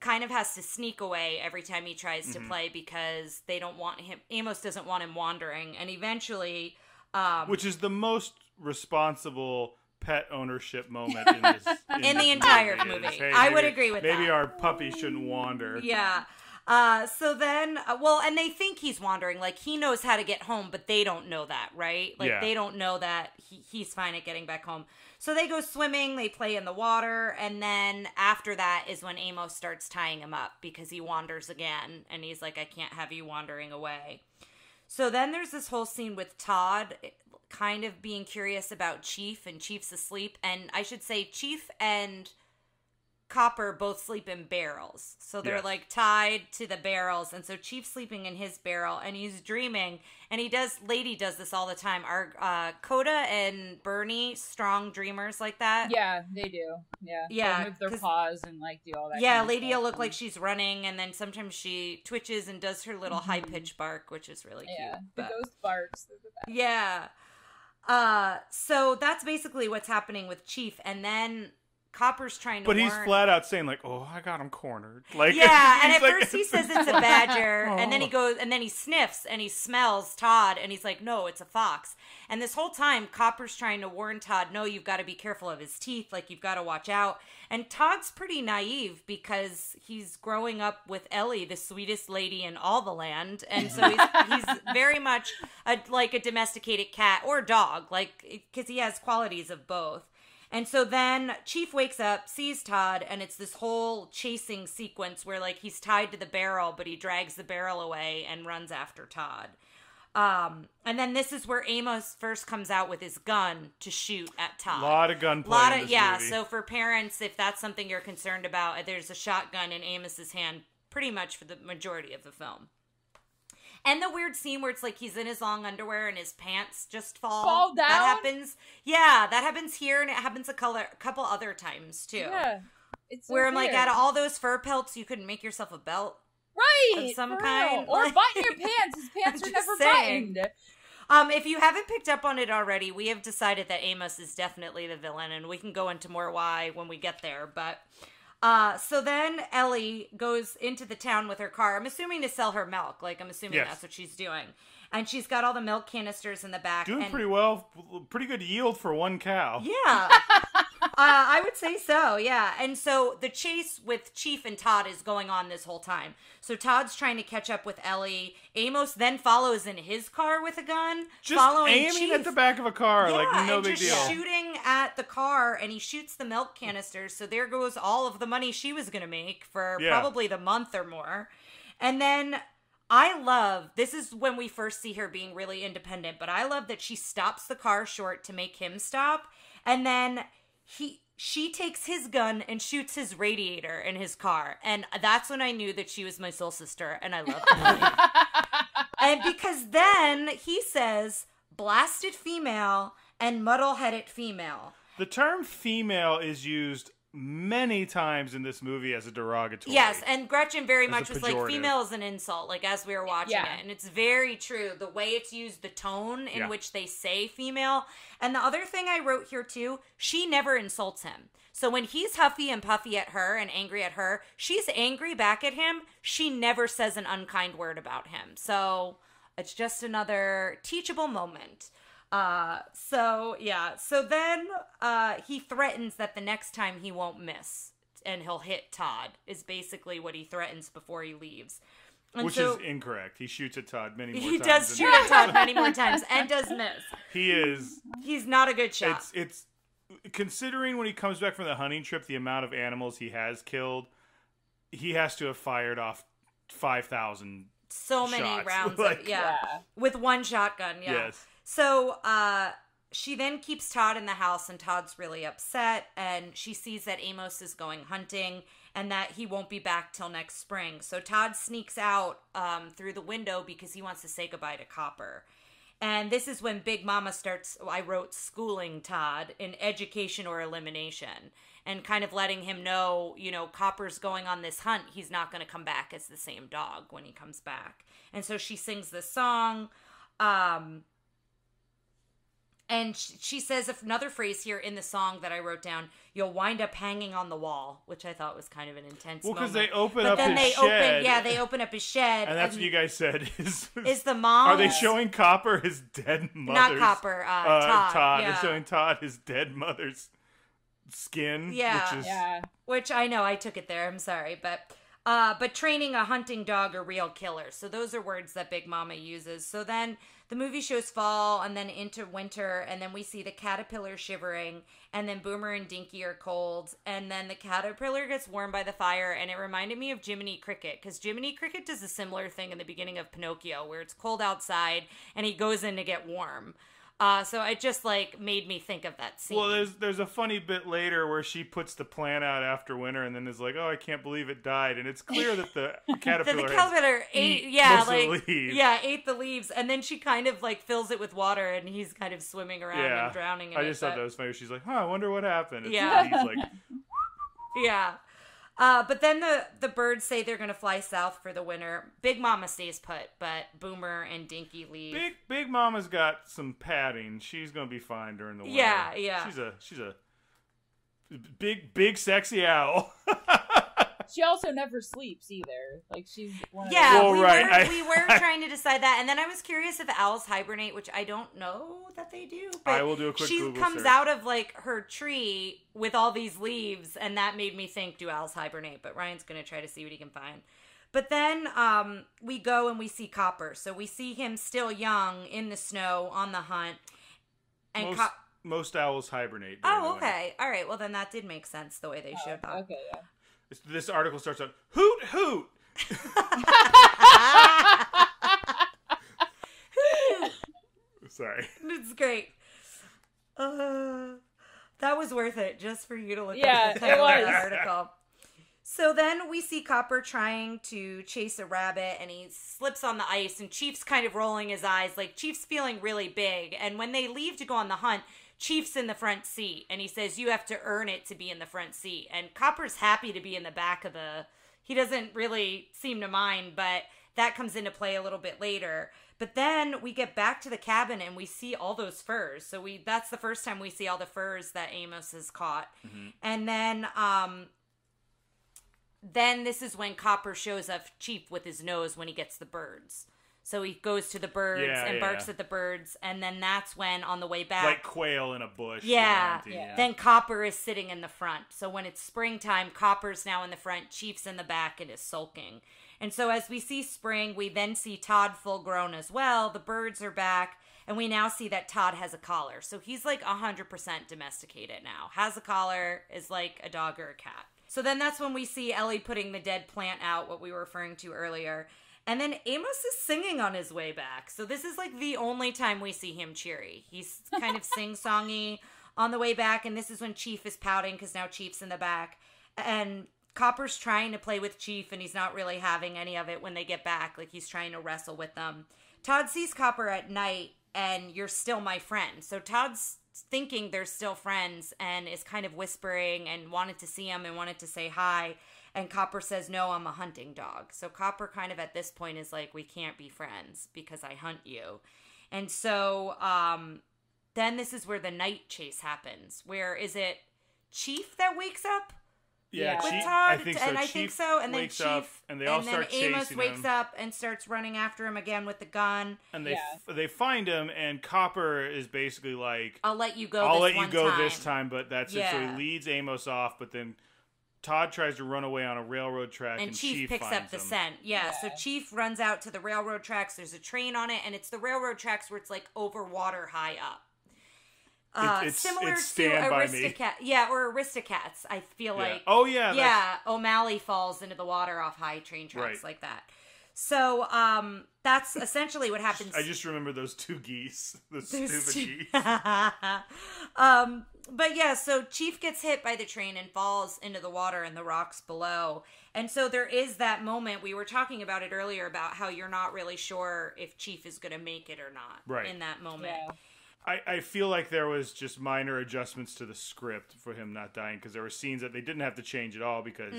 kind of has to sneak away every time he tries to play because they don't want him. Amos doesn't want him wandering, and eventually. Um, which is the most responsible pet ownership moment in this In this the entire is, movie. hey, I would agree with maybe that. Maybe our puppy shouldn't wander. Yeah. Uh, so then, uh, well, and they think he's wandering. Like he knows how to get home, but they don't know that, right? Like Yeah. they don't know that he, he's fine at getting back home. So they go swimming, they play in the water, and then after that is when Amos starts tying him up because he wanders again, and he's like, "I can't have you wandering away." So then there's this whole scene with Todd eh, kind of being curious about Chief, and Chief's asleep, and I should say Chief and Copper both sleep in barrels. So they're Yes. like tied to the barrels. And so Chief's sleeping in his barrel and he's dreaming. And he does, Lady does this all the time. Are uh, Coda and Bernie strong dreamers like that? yeah, they do. Yeah, Yeah, They'll move their paws and like do all that. Yeah, kind of Lady stuff. will look like she's running and then sometimes she twitches and does her little high pitched bark, which is really Mm-hmm. yeah, cute. the but- ghost barks. They're the best. Yeah. Uh so that's basically what's happening with Chief. And then Copper's trying to But he's warn- flat out saying like, "Oh, I got him cornered." Like yeah, and at like- first he says it's a badger, and then he Oh. goes, and then he sniffs and he smells Todd, and he's like, no, it's a fox. And this whole time, Copper's trying to warn Todd, no, you've got to be careful of his teeth, like you've got to watch out. And Todd's pretty naive because he's growing up with Ellie, the sweetest lady in all the land, and so he's he's very much a, like a domesticated cat or dog, like because he has qualities of both. And so then Chief wakes up, sees Todd, and it's this whole chasing sequence where like he's tied to the barrel, but he drags the barrel away and runs after Todd. Um, and then this is where Amos first comes out with his gun to shoot at Todd. A lot of gunplay. lot of yeah. movie. So for parents, if that's something you're concerned about, there's a shotgun in Amos's hand pretty much for the majority of the film. And the weird scene where it's like he's in his long underwear and his pants just fall. Fall down. That happens. Yeah, that happens here, and it happens a color, a couple other times too. Yeah, it's so where I'm like, weird. out of all those fur pelts, you couldn't make yourself a belt. right of some kind, real. or like- button your pants. His pants I'm are never saying. buttoned. Um, if you haven't picked up on it already, we have decided that Amos is definitely the villain, and we can go into more why when we get there. But uh, so then Ellie goes into the town with her car. I'm assuming to sell her milk. Like I'm assuming Yes. that's what she's doing, and she's got all the milk canisters in the back. doing and- pretty well. Pretty good yield for one cow. Yeah. uh, I would say so, yeah. And so the chase with Chief and Todd is going on this whole time. So Todd's trying to catch up with Ellie. Amos then follows in his car with a gun, Just following aiming Chief. at the back of a car, yeah, like no and big just deal. shooting at the car, and he shoots the milk canisters. So there goes all of the money she was going to make for Yeah. probably the month or more. And then I love this is when we first see her being really independent, but I love that she stops the car short to make him stop, and then he she takes his gun and shoots his radiator in his car, and that's when I knew that she was my soul sister, and I love her. and because then he says blasted female and muddle headed female. The term female is used many times in this movie as a derogatory. Yes, and Gretchen very As much was like female is an insult, like as we were watching Yeah. it. And it's very true. The way it's used, the tone in Yeah. which they say female. And the other thing I wrote here too, she never insults him. So when he's huffy and puffy at her and angry at her, she's angry back at him. She never says an unkind word about him. So it's just another teachable moment. Uh so yeah. So then uh he threatens that the next time he won't miss and he'll hit Todd is basically what he threatens before he leaves. And which so is incorrect. He shoots at Todd many more he times. does shoot at Todd many more times and does miss. He is. He's not a good shot. It's it's considering when he comes back from the hunting trip, the amount of animals he has killed, he has to have fired off five thousand. so many shots. rounds Like- of yeah. Yeah. with one shotgun yeah Yes. So uh she then keeps todd in the house and todd's really upset and she sees that amos is going hunting and that he won't be back till next spring. So todd sneaks out um, through the window because he wants to say goodbye to copper. And this is when big mama starts i wrote schooling todd in education or elimination and kind of letting him know you know copper's going on this hunt. He's not going to come back as the same dog when he comes back. And so she sings this song um and sh- she says another phrase here in the song that I wrote down. You'll wind up hanging on the wall, which I thought was kind of an intense. Well, because they open but up then his they shed, open, yeah, they open up his shed, and that's what you guys said. Is is the mom? are they showing Copper his dead mother's? Copper, uh, uh, Todd, Todd. yeah. They're showing Todd his dead mother's skin. Yeah. which is, Yeah. which I know I took it there. I'm sorry, but uh, but training a hunting dog a real killer. So those are words that Big Mama uses. So then the movie shows fall and then into winter, and then we see the caterpillar shivering, and then Boomer and Dinky are cold, and then the caterpillar gets warmed by the fire, and it reminded me of Jiminy Cricket because Jiminy Cricket does a similar thing in the beginning of Pinocchio where it's cold outside and he goes in to get warm. Uh, so it just like made me think of that scene. Well, there's there's a funny bit later where she puts the plant out after winter and then is like, "Oh, I can't believe it died," and it's clear that the the, caterpillar. the has caterpillar ate, yeah, the like leaves. yeah, ate the leaves, and then she kind of like fills it with water, and he's kind of swimming around yeah. and drowning. In I it, just thought but- that was funny. She's like, "Huh, I wonder what happened." It's- Yeah. he's like, yeah. Uh, but then the the birds say they're gonna fly south for the winter. Big Mama stays put, but Boomer and Dinky leave. "Big Big Mama's got some padding. She's gonna be fine during the winter." Yeah, yeah. She's a she's a big big sexy owl. She also never sleeps either. Like she's one Yeah, Well, we right, were I- we were trying to decide that, and then I was curious if owls hibernate, which I don't know that they do. But I will do a quick She Google comes search. out of like her tree with all these leaves, and that made me think, do owls hibernate? But Ryan's gonna try to see what he can find. But then um, we go and we see Copper, so we see him still young in the snow on the hunt, and most, Cop- most owls hibernate. oh, winter. okay, all right. Well, then that did make sense the way they Oh, showed that. Okay, yeah. This, this article starts out hoot hoot. Sorry. It's great. Uh, that was worth it just for you to look Yeah, at the title it of the article. So then we see Copper trying to chase a rabbit and he slips on the ice and Chief's kind of rolling his eyes like Chief's feeling really big and when they leave to go on the hunt Chief's in the front seat and he says you have to earn it to be in the front seat. And Copper's happy to be in the back of the he doesn't really seem to mind but that comes into play a little bit later. But then we get back to the cabin and we see all those furs. So we that's the first time we see all the furs that amos has caught. And then um then this is when copper shows up chief with his nose when he gets the birds so he goes to the birds Yeah, and yeah. barks at the birds and then that's when on the way back Like quail in a bush. yeah. Yeah. Then Copper is sitting in the front. So when it's springtime, Copper's now in the front, Chief's in the back, and is sulking. And so as we see spring, we then see Todd full grown as well. The birds are back, and we now see that Todd has a collar. So he's like 100% domesticated now. Has a collar, is like a dog or a cat. So then that's when we see Ellie putting the dead plant out, what we were referring to earlier. And then Amos is singing on his way back. So this is like the only time we see him cheery. He's kind of sing songy on the way back. And this is when Chief is pouting because now Chief's in the back. And Copper's trying to play with Chief and he's not really having any of it when they get back. Like he's trying to wrestle with them. Todd sees Copper at night and you're still my friend. So Todd's thinking they're still friends and is kind of whispering and wanted to see him and wanted to say hi. And Copper says, No, I'm a hunting dog. So Copper kind of at this point is like, We can't be friends because I hunt you. And so um, then this is where the night chase happens. Where is it Chief that wakes up? Yeah, With with Chief, Todd, I think so. and I Chief think so. And then wakes Chief, up, and they all then start Amos chasing wakes him. up and starts running after him again with the gun. and they Yeah. f- they find him, and Copper is basically like, I'll let you go. "I'll this let you go time. this time," but that's it. So he leads Amos off, but then Todd tries to run away on a railroad track, and, and Chief, picks up the him. scent. Yeah, so Chief runs out to the railroad tracks. There's a train on it, and it's the railroad tracks where it's like over water high up. Uh, it's- similar it's to Stand By Me. Aristocat, yeah, or Aristocats. I feel Yeah. like oh yeah, yeah, O'Malley falls into the water off high train tracks Right. like that. So um, that's essentially what happens. I just remember those two geese, those There's stupid two- geese. um, but yeah, so Chief gets hit by the train and falls into the water and the rocks below. And so there is that moment we were talking about it earlier about how you're not really sure if Chief is going to make it or not Right. in that moment. Yeah. I, I feel like there was just minor adjustments to the script for him not dying because there were scenes that they didn't have to change at all because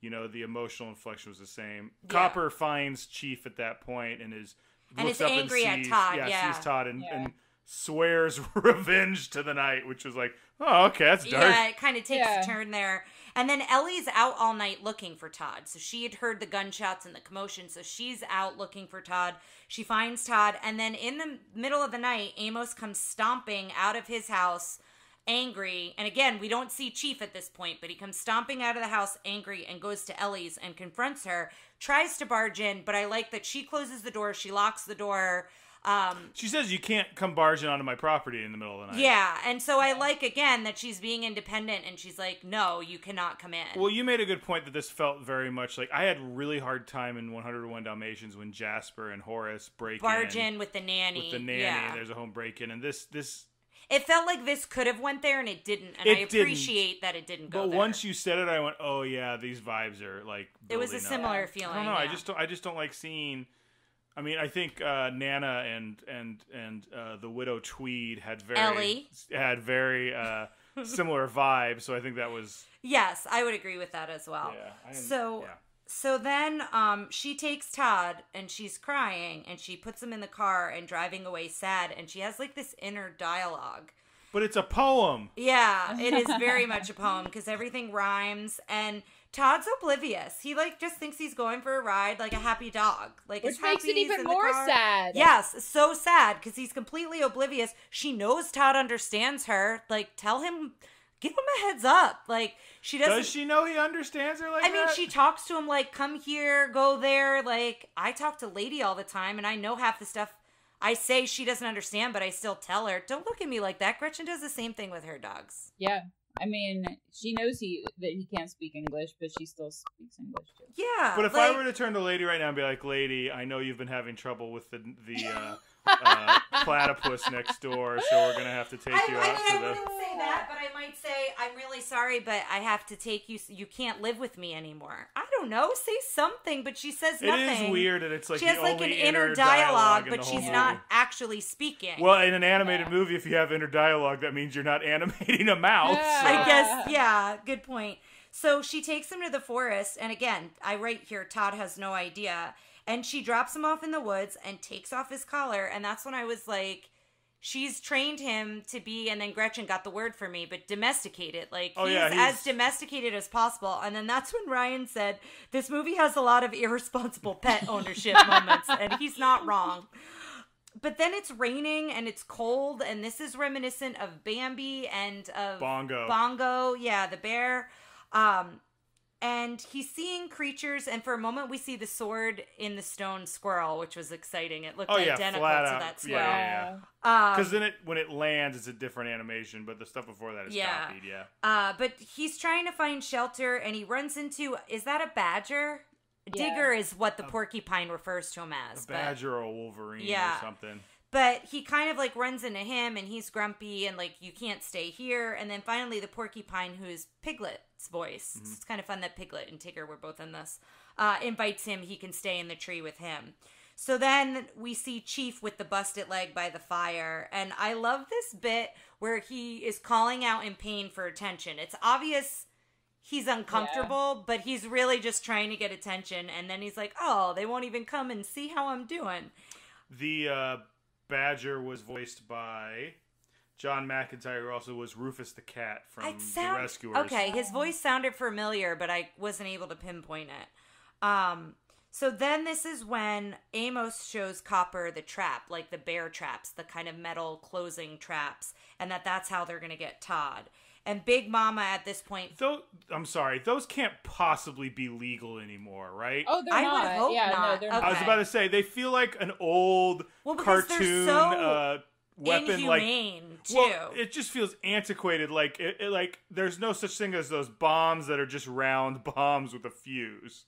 you know the emotional inflection was the same. Yeah. Copper finds Chief at that point and is And looks is up angry and sees, Todd, Yeah, yeah. sees Todd and, Yeah. and swears revenge to the night, which was like, oh okay, that's dark. Yeah, it kind of takes Yeah. a turn there. And then Ellie's out all night looking for Todd. So she had heard the gunshots and the commotion. So she's out looking for Todd. She finds Todd. And then in the middle of the night, Amos comes stomping out of his house, angry. And again, we don't see Chief at this point, but he comes stomping out of the house, angry, and goes to Ellie's and confronts her. Tries to barge in, but I like that she closes the door. She locks the door. Um, She says you can't come barging onto my property in the middle of the night. yeah, and so I like again that she's being independent and she's like, "No, you cannot come in." Well, you made a good point that this felt very much like I had really hard time in 101 Dalmatians when Jasper and Horace break Barge in in with the nanny. with the nanny. Yeah. There's a home break in, and this this. It felt like this could have went there and it didn't, and It I didn't. appreciate that it didn't go But there. once you said it, I went, "Oh yeah, these vibes are like." it was a up." similar I feeling. don't know. I just don't. I just don't like seeing. I mean, I think uh, Nana and and and uh, the widow Tweed had very Ellie. had very uh, similar vibes. So I think that was yes, I would agree with that as well. yeah. I didn't- So yeah. So then um she takes Todd and she's crying and she puts him in the car and driving away sad and she has like this inner dialogue. But it's a poem. Yeah, it is very much a poem because everything rhymes and Todd's oblivious. He like just thinks he's going for a ride like a happy dog. Like Which makes it even more car. sad. Yes, so sad because he's completely oblivious. She knows Todd understands her. Like, tell him, give him a heads up. Like, she doesn't. Does she know he understands her like I mean, that? she talks to him like, "Come here, go there." Like, I talk to Lady all the time, and I know half the stuff I say she doesn't understand, but I still tell her. Don't look at me like that. Gretchen does the same thing with her dogs. Yeah. I mean, she knows he that he can't speak English, but she still speaks English too. Yeah, But if like, I were to turn to Lady right now and be like, "Lady, I know you've been having trouble with the the uh, uh, platypus next door, so we're gonna have to take I, you I out mean, I to the." wouldn't say that, but I might say, I'm really sorry, but I have to take you. You can't live with me anymore. I don't know. Say something, but she says nothing. is weird, and it's like she the has like an only inner dialogue, in but she's movie. not actually speaking. Well, in an animated movie, if you have inner dialogue, that means you're not animating a mouth. Yeah. so- I guess, yeah, good point. So she takes him to the forest, and again, I write here, Todd has no idea. And she drops him off in the woods and takes off his collar. And that's when I was like, she's trained him to be, and then Gretchen got the word for me, but domesticated. Like, Oh, he's, yeah, he's- as domesticated as possible. And then that's when Ryan said, this movie has a lot of irresponsible pet ownership moments. And he's not wrong. But then it's raining and it's cold, and this is reminiscent of Bambi and of Bongo. Bongo, yeah, the bear. Um, and he's seeing creatures, and for a moment we see the sword in the stone squirrel, which was exciting. It looked Oh, yeah, identical flat to out. that Yeah, squirrel. yeah, Uh, Um, Because then it when it lands, it's a different animation, but the stuff before that is Yeah. copied. Yeah. Uh, but he's trying to find shelter, and he runs into is that a badger? Yeah. Digger is what the porcupine refers to him as. A but- badger or a wolverine Yeah. or something. But he kind of like runs into him and he's grumpy and like you can't stay here and then finally the porcupine who's piglet's voice Mm-hmm. it's kind of fun that piglet and tigger were both in this uh, invites him he can stay in the tree with him So then we see Chief with the busted leg by the fire. And I love this bit where he is calling out in pain for attention. It's obvious he's uncomfortable, but he's really just trying to get attention. And then he's like, oh, they won't even come and see how I'm doing. The uh, Badger was voiced by John McIntire, who also was Rufus the cat from sound- The Rescuers. Okay, his voice sounded familiar, but I wasn't able to pinpoint it. Um, so then this is when Amos shows Copper the trap, like the bear traps, the kind of metal closing traps, and that that's how they're gonna get Todd. And Big Mama at this point, Though, I'm sorry, those can't possibly be legal anymore, right? Oh, they're I would not. hope yeah, no, not. they're Okay. I was about to say they feel like an old Well, cartoon so uh, weapon, like too. Well, it just feels antiquated. Like it, it- like there's no such thing as those bombs that are just round bombs with a fuse.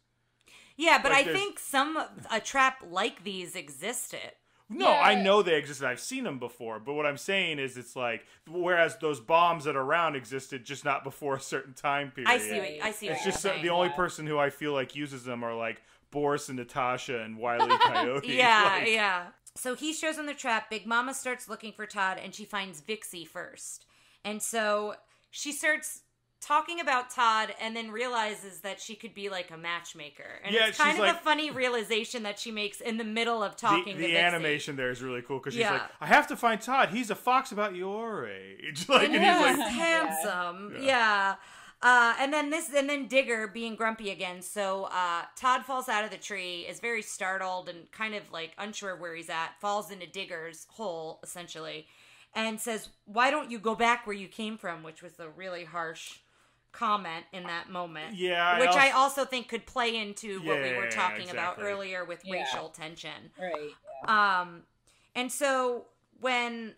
yeah, but like I think some a trap like these existed. No, Yeah. I know they existed. I've seen them before. But what I'm saying is, it's like whereas those bombs that are round existed, just not before a certain time period. I see. What, I see. It's just you're so- saying. the only yeah. person who I feel like uses them are like Boris and Natasha and Wiley Coyote. Yeah, Like, yeah. So he shows them the trap. Big Mama starts looking for Todd, and she finds Vixie first. And so she starts talking about Todd, and then realizes that she could be like a matchmaker. And Yeah, it's kind of like- a funny realization that she makes in the middle of The, talking to the animation there is really cool because she's Yeah. like, I have to find Todd. He's a fox about your age. Like, and he's He's like, handsome. Yeah. Yeah. Uh, and then this, and then Digger being grumpy again. So uh, Todd falls out of the tree, is very startled and kind of like unsure where he's at. Falls into Digger's hole essentially, and says, "Why don't you go back where you came from?" Which was a really harsh comment in that moment. Yeah, which I also- also think could play into what we were talking about exactly. earlier with Yeah. racial tension. Right. Yeah. Um, and so when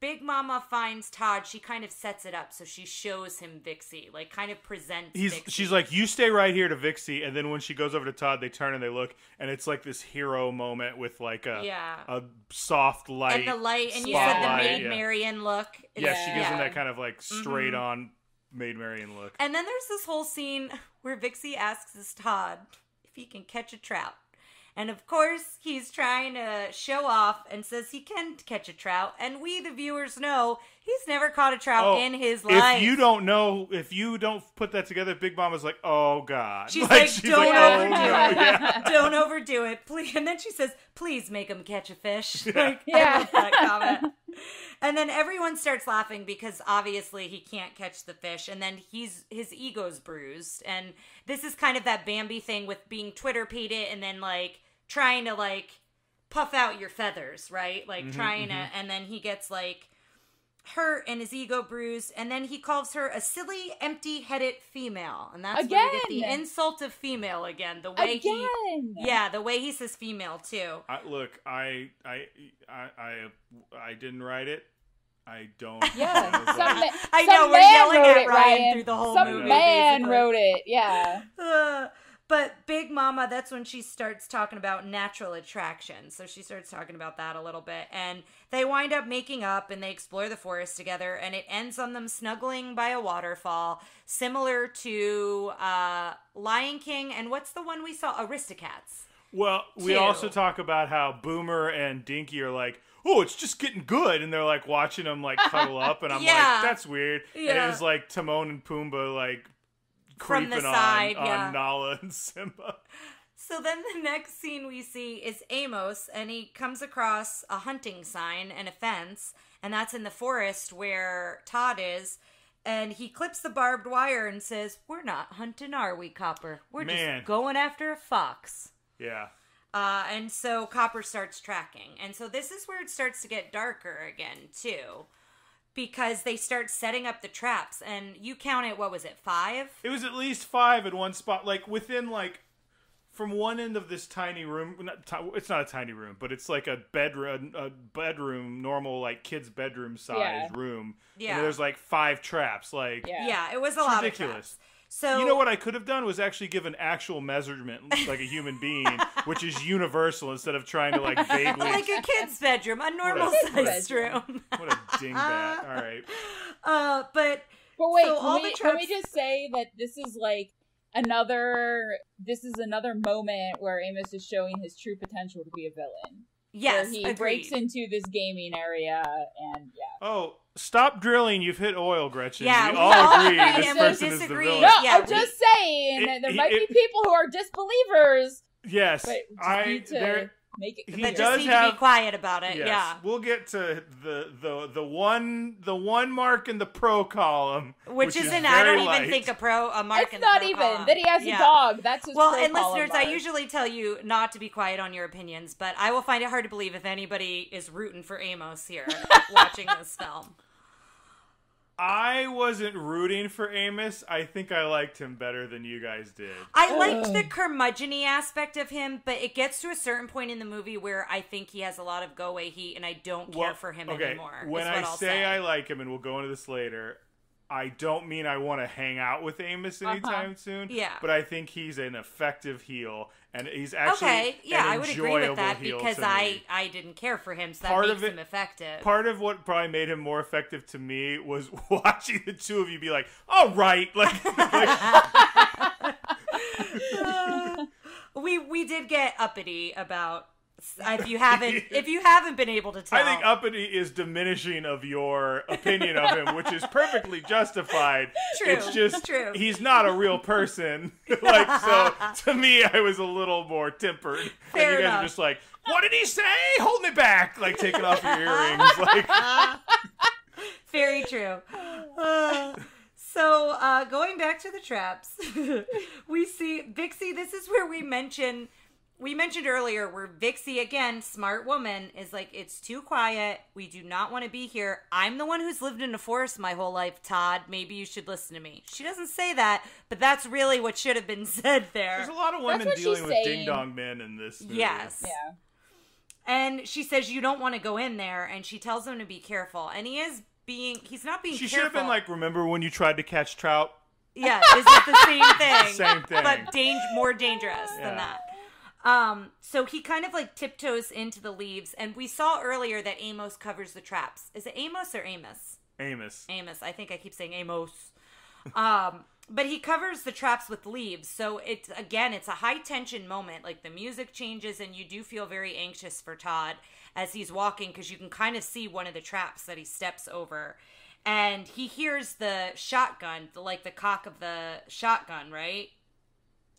Big Mama finds Todd, she kind of sets it up so she shows him Vixie, like kind of presents. he's Vixie. she's like, you stay right here to Vixie, and then when she goes over to Todd, they turn and they look, and it's like this hero moment with like a Yeah. a soft light and the light, and you said the Maid yeah. Marian look. Yeah, It's- she gives him that kind of like straight on Maid Marian look. And then there's this whole scene where Vixie asks this Todd if he can catch a trout. And of course, he's trying to show off and says he can catch a trout. And we, the viewers, know he's never caught a trout Oh, in his life. If you don't know, if you don't put that together, Big Mama's like, oh god. She's like, "Don't oh, overdo no, it. yeah. Don't overdo it, please. And then she says, "Please make him catch a fish." Like, Yeah. that comment. And then everyone starts laughing because obviously he can't catch the fish, and then he's his ego's bruised. And this is kind of that Bambi thing with being twitterpated and then like trying to like puff out your feathers, right? Like Mm-hmm, trying to, and then he gets like hurt and his ego bruised, and then he calls her a silly, empty-headed female, and that's where we get the insult of female again. The way Again. he, yeah, the way he says female too. I, look, I, I, I, I, I didn't write it. I don't. Yeah, know, some, ma- I know, we're yelling at it, Ryan through the whole some movie, man basically. wrote it. Yeah. Uh, but Big Mama, that's when she starts talking about natural attraction. So she starts talking about that a little bit. And they wind up making up and they explore the forest together. And it ends on them snuggling by a waterfall, similar to uh, Lion King. And what's the one we saw? Aristocats. Well, we Two. also talk about how Boomer and Dinky are like, oh, it's just getting good, and they're like watching them like cuddle up, and I'm Yeah. like, that's weird. And it was like Timon and Pumbaa like From the creeping side, on, yeah. on Nala and Simba. So then the next scene we see is Amos, and he comes across a hunting sign and a fence, and that's in the forest where Todd is. And he clips the barbed wire and says, We're not hunting, are we, Copper? We're Man. just going after a fox. Yeah. Uh, and so Copper starts tracking. And so this is where it starts to get darker again, too. Because they start setting up the traps. And you count it what was it, five? It was at least five in one spot, like within like from one end of this tiny room. Not ti- it's not a tiny room, but it's like a bedroom, a bedroom, normal like kids' bedroom size Yeah. room. Yeah. And there's like five traps. Like Yeah. Yeah, it was a lot ridiculous. of traps. So you know what I could have done was actually give an actual measurement like a human being, which is universal instead of trying to like vaguely. like a kid's bedroom, a normal What sized bedroom. room. what a dingbat! All right. Uh, but But wait, So can, all we, the can we traps- just say that this is like another. This is another moment where Amos is showing his true potential to be a villain. Yes, where he agreed. breaks into this gaming area and yeah. Oh, stop drilling! You've hit oil, Gretchen. Yeah, we we all all agree agree this and person we is the disagree. villain. No, Yeah, I'm we- just saying It- there it- might it- be people who are disbelievers, Yes, but I need to there. Make it he. But does just need to be quiet about it. Yes, Yeah. we'll get to the the the one the one mark in the pro column, Which, which is isn't, I don't even light. think a pro, a mark it's in the not pro even column. that he has Yeah. a dog. That's his Well, pro and column listeners, I usually tell you not to be quiet on your opinions, but I will find it hard to believe if anybody is rooting for Amos here watching this film. I wasn't rooting for Amos. I think I liked him better than you guys did. I liked the curmudgeon aspect of him, but it gets to a certain point in the movie where I think he has a lot of go away heat, and I don't care Well, for him okay, anymore. is When I I'll say, I like him, and we'll go into this later, I don't mean I want to hang out with Amos anytime soon. Uh-huh. Yeah. But I think he's an effective heel, and he's actually okay, yeah, I would agree with that because I. I didn't care for him, so that Part makes of it- him effective. Part of what probably made him more effective to me was watching the two of you be like, "All right," like, like we we did get uppity about if you haven't if you haven't been able to tell. I think uppity is diminishing of your opinion of him, which is perfectly justified. True, It's just true. he's not a real person. like so, to me, I was a little more tempered. Fair and you guys enough. are just like, "What did he say? Hold me back!" Like taking off your earrings. Like, Very true. Uh, so, uh, going back to the traps, we see Vixie. This is where we mention we mentioned earlier where Vixie again, smart woman, is like, it's too quiet. We do not want to be here. I'm the one who's lived in a forest my whole life, Todd. Maybe you should listen to me. She doesn't say that, but that's really what should have been said there. there's a lot of women dealing with ding dong men in this. Movie. Yes. Yeah. And she says you don't want to go in there, and she tells him to be careful. And he is being, he's not being She careful. should have been like, "Remember when you tried to catch trout?" Yeah, is it the same thing? Same thing. but dang- more dangerous Yeah. than that. Um, so he kind of like tiptoes into the leaves, and we saw earlier that Amos covers the traps. Is it Amos or Amos? Amos. Amos. I think I keep saying Amos. Um, but he covers the traps with leaves, so it's again, it's a high tension moment. Like the music changes, and you do feel very anxious for Todd as he's walking because you can kind of see one of the traps that he steps over, and he hears the shotgun, the, like the cock of the shotgun, right?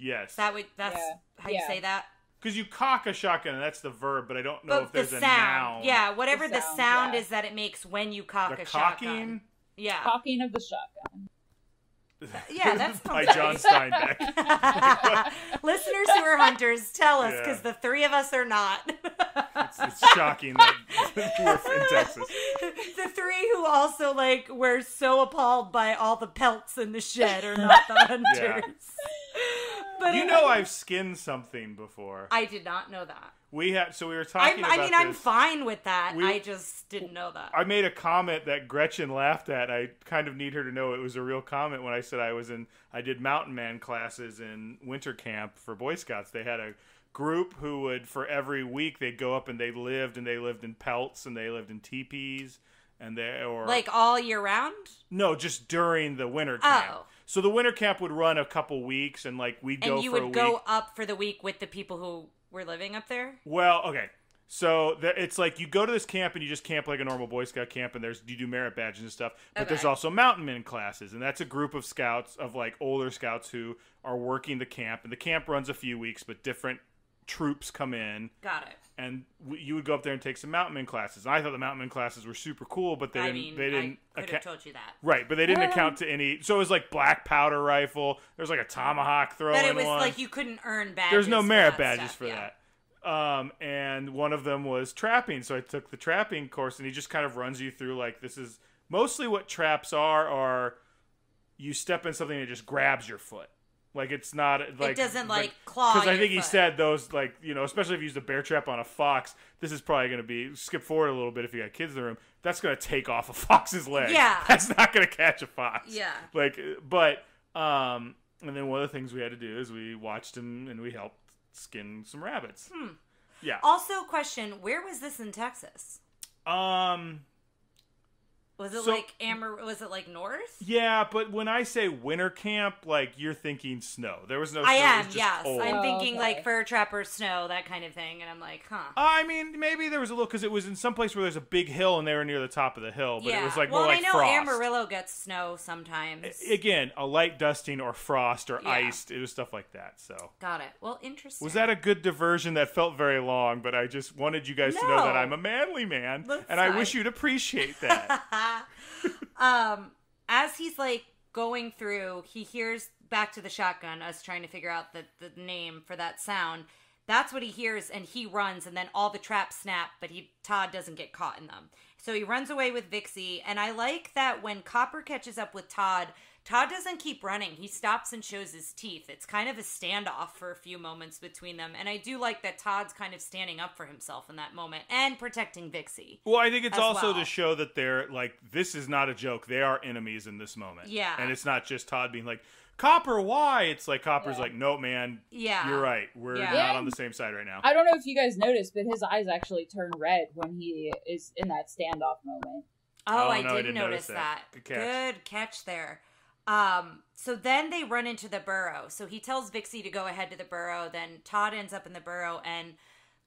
Yes. That would that's Yeah. how you Yeah. say that. Because you cock a shotgun, that's the verb, but I don't know But if the there's a sound, noun. yeah, whatever the The sound, sound, yeah. is that it makes when you cock The a cocking shotgun. Yeah, Cocking of the shotgun. yeah, that's by John Steinbeck. Listeners who are hunters, tell us Yeah. because the three of us are not. It's, it's shocking that we're in Texas. the three who also like were so appalled by all the pelts in the shed are not the hunters. But You know, I've skinned something before. I did not know that. We had so we were I'm, talking I about mean, I'm fine with that. We- I just didn't know that. I made a comment that Gretchen laughed at. I kind of need her to know it was a real comment when I said I was in. I did mountain man classes in winter camp for Boy Scouts. They had a group who would for every week they'd go up and they lived and they lived in pelts and they lived in teepees and they or like all year round. no just during the winter oh. camp. Oh. So the winter camp would run a couple weeks and like we'd go and you for a would week. go up for the week with the people who were living up there. Well, okay. So there, it's like you go to this camp and you just camp like a normal Boy Scout camp, and there's you do merit badges and stuff. But there's also mountain men classes, and that's a group of scouts of like older scouts who are working the camp, and the camp runs a few weeks, but different troops come in, Got it. and w- you would go up there and take some mountain men classes. And I thought the mountain men classes were super cool, but they I didn't. mean, they didn't. I could acca- have told you that. Right, but they didn't account to any. So it was like black powder rifle. There's like a tomahawk throwing But it was one. like you couldn't earn badges. There's no for merit that badges stuff, for yeah. that. Um, and one of them was trapping. So I took the trapping course, and he just kind of runs you through like this is mostly what traps are. Are you step in something and it just grabs your foot? Like it's not like it doesn't, like, claw Because I think he said those like you know, especially if you use a bear trap on a fox. This is probably going to be skip forward a little bit if you got kids in the room. That's going to take off a fox's leg. Yeah. that's not going to catch a fox. Yeah. like but um, and then one of the things we had to do is we watched him and we helped skin some rabbits. Hmm. Yeah. Also, question: Where was this in Texas? Um, Was Was it So- like Amber? Was it like North? Yeah, but when I say winter camp, like you're thinking snow. There was no. Snow, I it was am. just Yes, cold. I'm Oh, thinking okay. like fur trapper snow, that kind of thing, and I'm like, huh. I mean, maybe there was a little because it was in some place where there's a big hill and they were near the top of the hill, but yeah. it was like well, more like I know frost. Amarillo gets snow sometimes. Again, a light dusting or frost or Yeah. iced. It was stuff like that. So Got it. Well, interesting. was that a good diversion that felt very long? But I just wanted you guys to know that I'm a manly man, That's and I fine. wish you'd appreciate that. um, as he's like going through, he hears back to the shotgun, us trying to figure out the, the name for that sound. That's what he hears, and he runs, and then all the traps snap, but he Todd doesn't get caught in them. So he runs away with Vixie, and I like that when Copper catches up with Todd, Todd doesn't keep running. He stops and shows his teeth. It's kind of a standoff for a few moments between them, and I do like that Todd's kind of standing up for himself in that moment and protecting Vixie. Well, I think it's also well. to show that they're like this is not a joke. They are enemies in this moment. Yeah. and it's not just Todd being like Copper. Why? It's like Copper's Yeah. like, no, man. Yeah. you're right. We're Yeah. not on the same side right now. I don't know if you guys noticed, but his eyes actually turn red when he is in that standoff moment. Oh, Oh, I no, I did didn't notice notice that. that. Good catch. Good catch there. Um, so then they run into the burrow. So he tells Vixie to go ahead to the burrow. Then Todd ends up in the burrow, and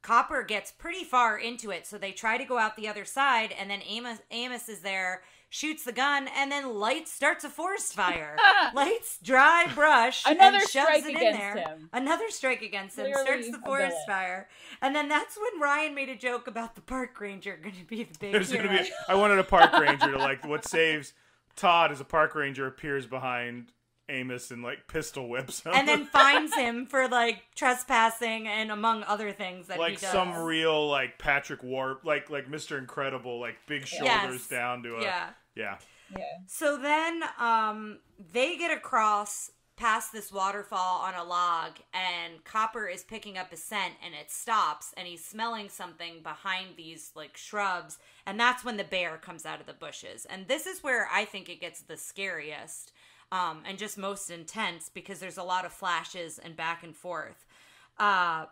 Copper gets pretty far into it. So they try to go out the other side, and then Amos Amos is there, shoots the gun, and then Light starts a forest fire. Lights dry brush. Another and shoves strike it in against there. him. Another strike against him. Clearly starts the forest fire, and then that's when Ryan made a joke about the park ranger going to be the big There's hero. gonna be. I wanted a park ranger to like what saves Todd as a park ranger appears behind Amos and like pistol whips him. and then finds him for like trespassing and among other things that he like some real like Patrick Warp, like like Mr. Incredible, like big shoulders Yes. down to a yeah. yeah. Yeah. So then um they get across past this waterfall on a log and Copper is picking up a scent and it stops and he's smelling something behind these like shrubs and that's when the bear comes out of the bushes. And this is where I think it gets the scariest um and just most intense because there's a lot of flashes and back and forth. Uh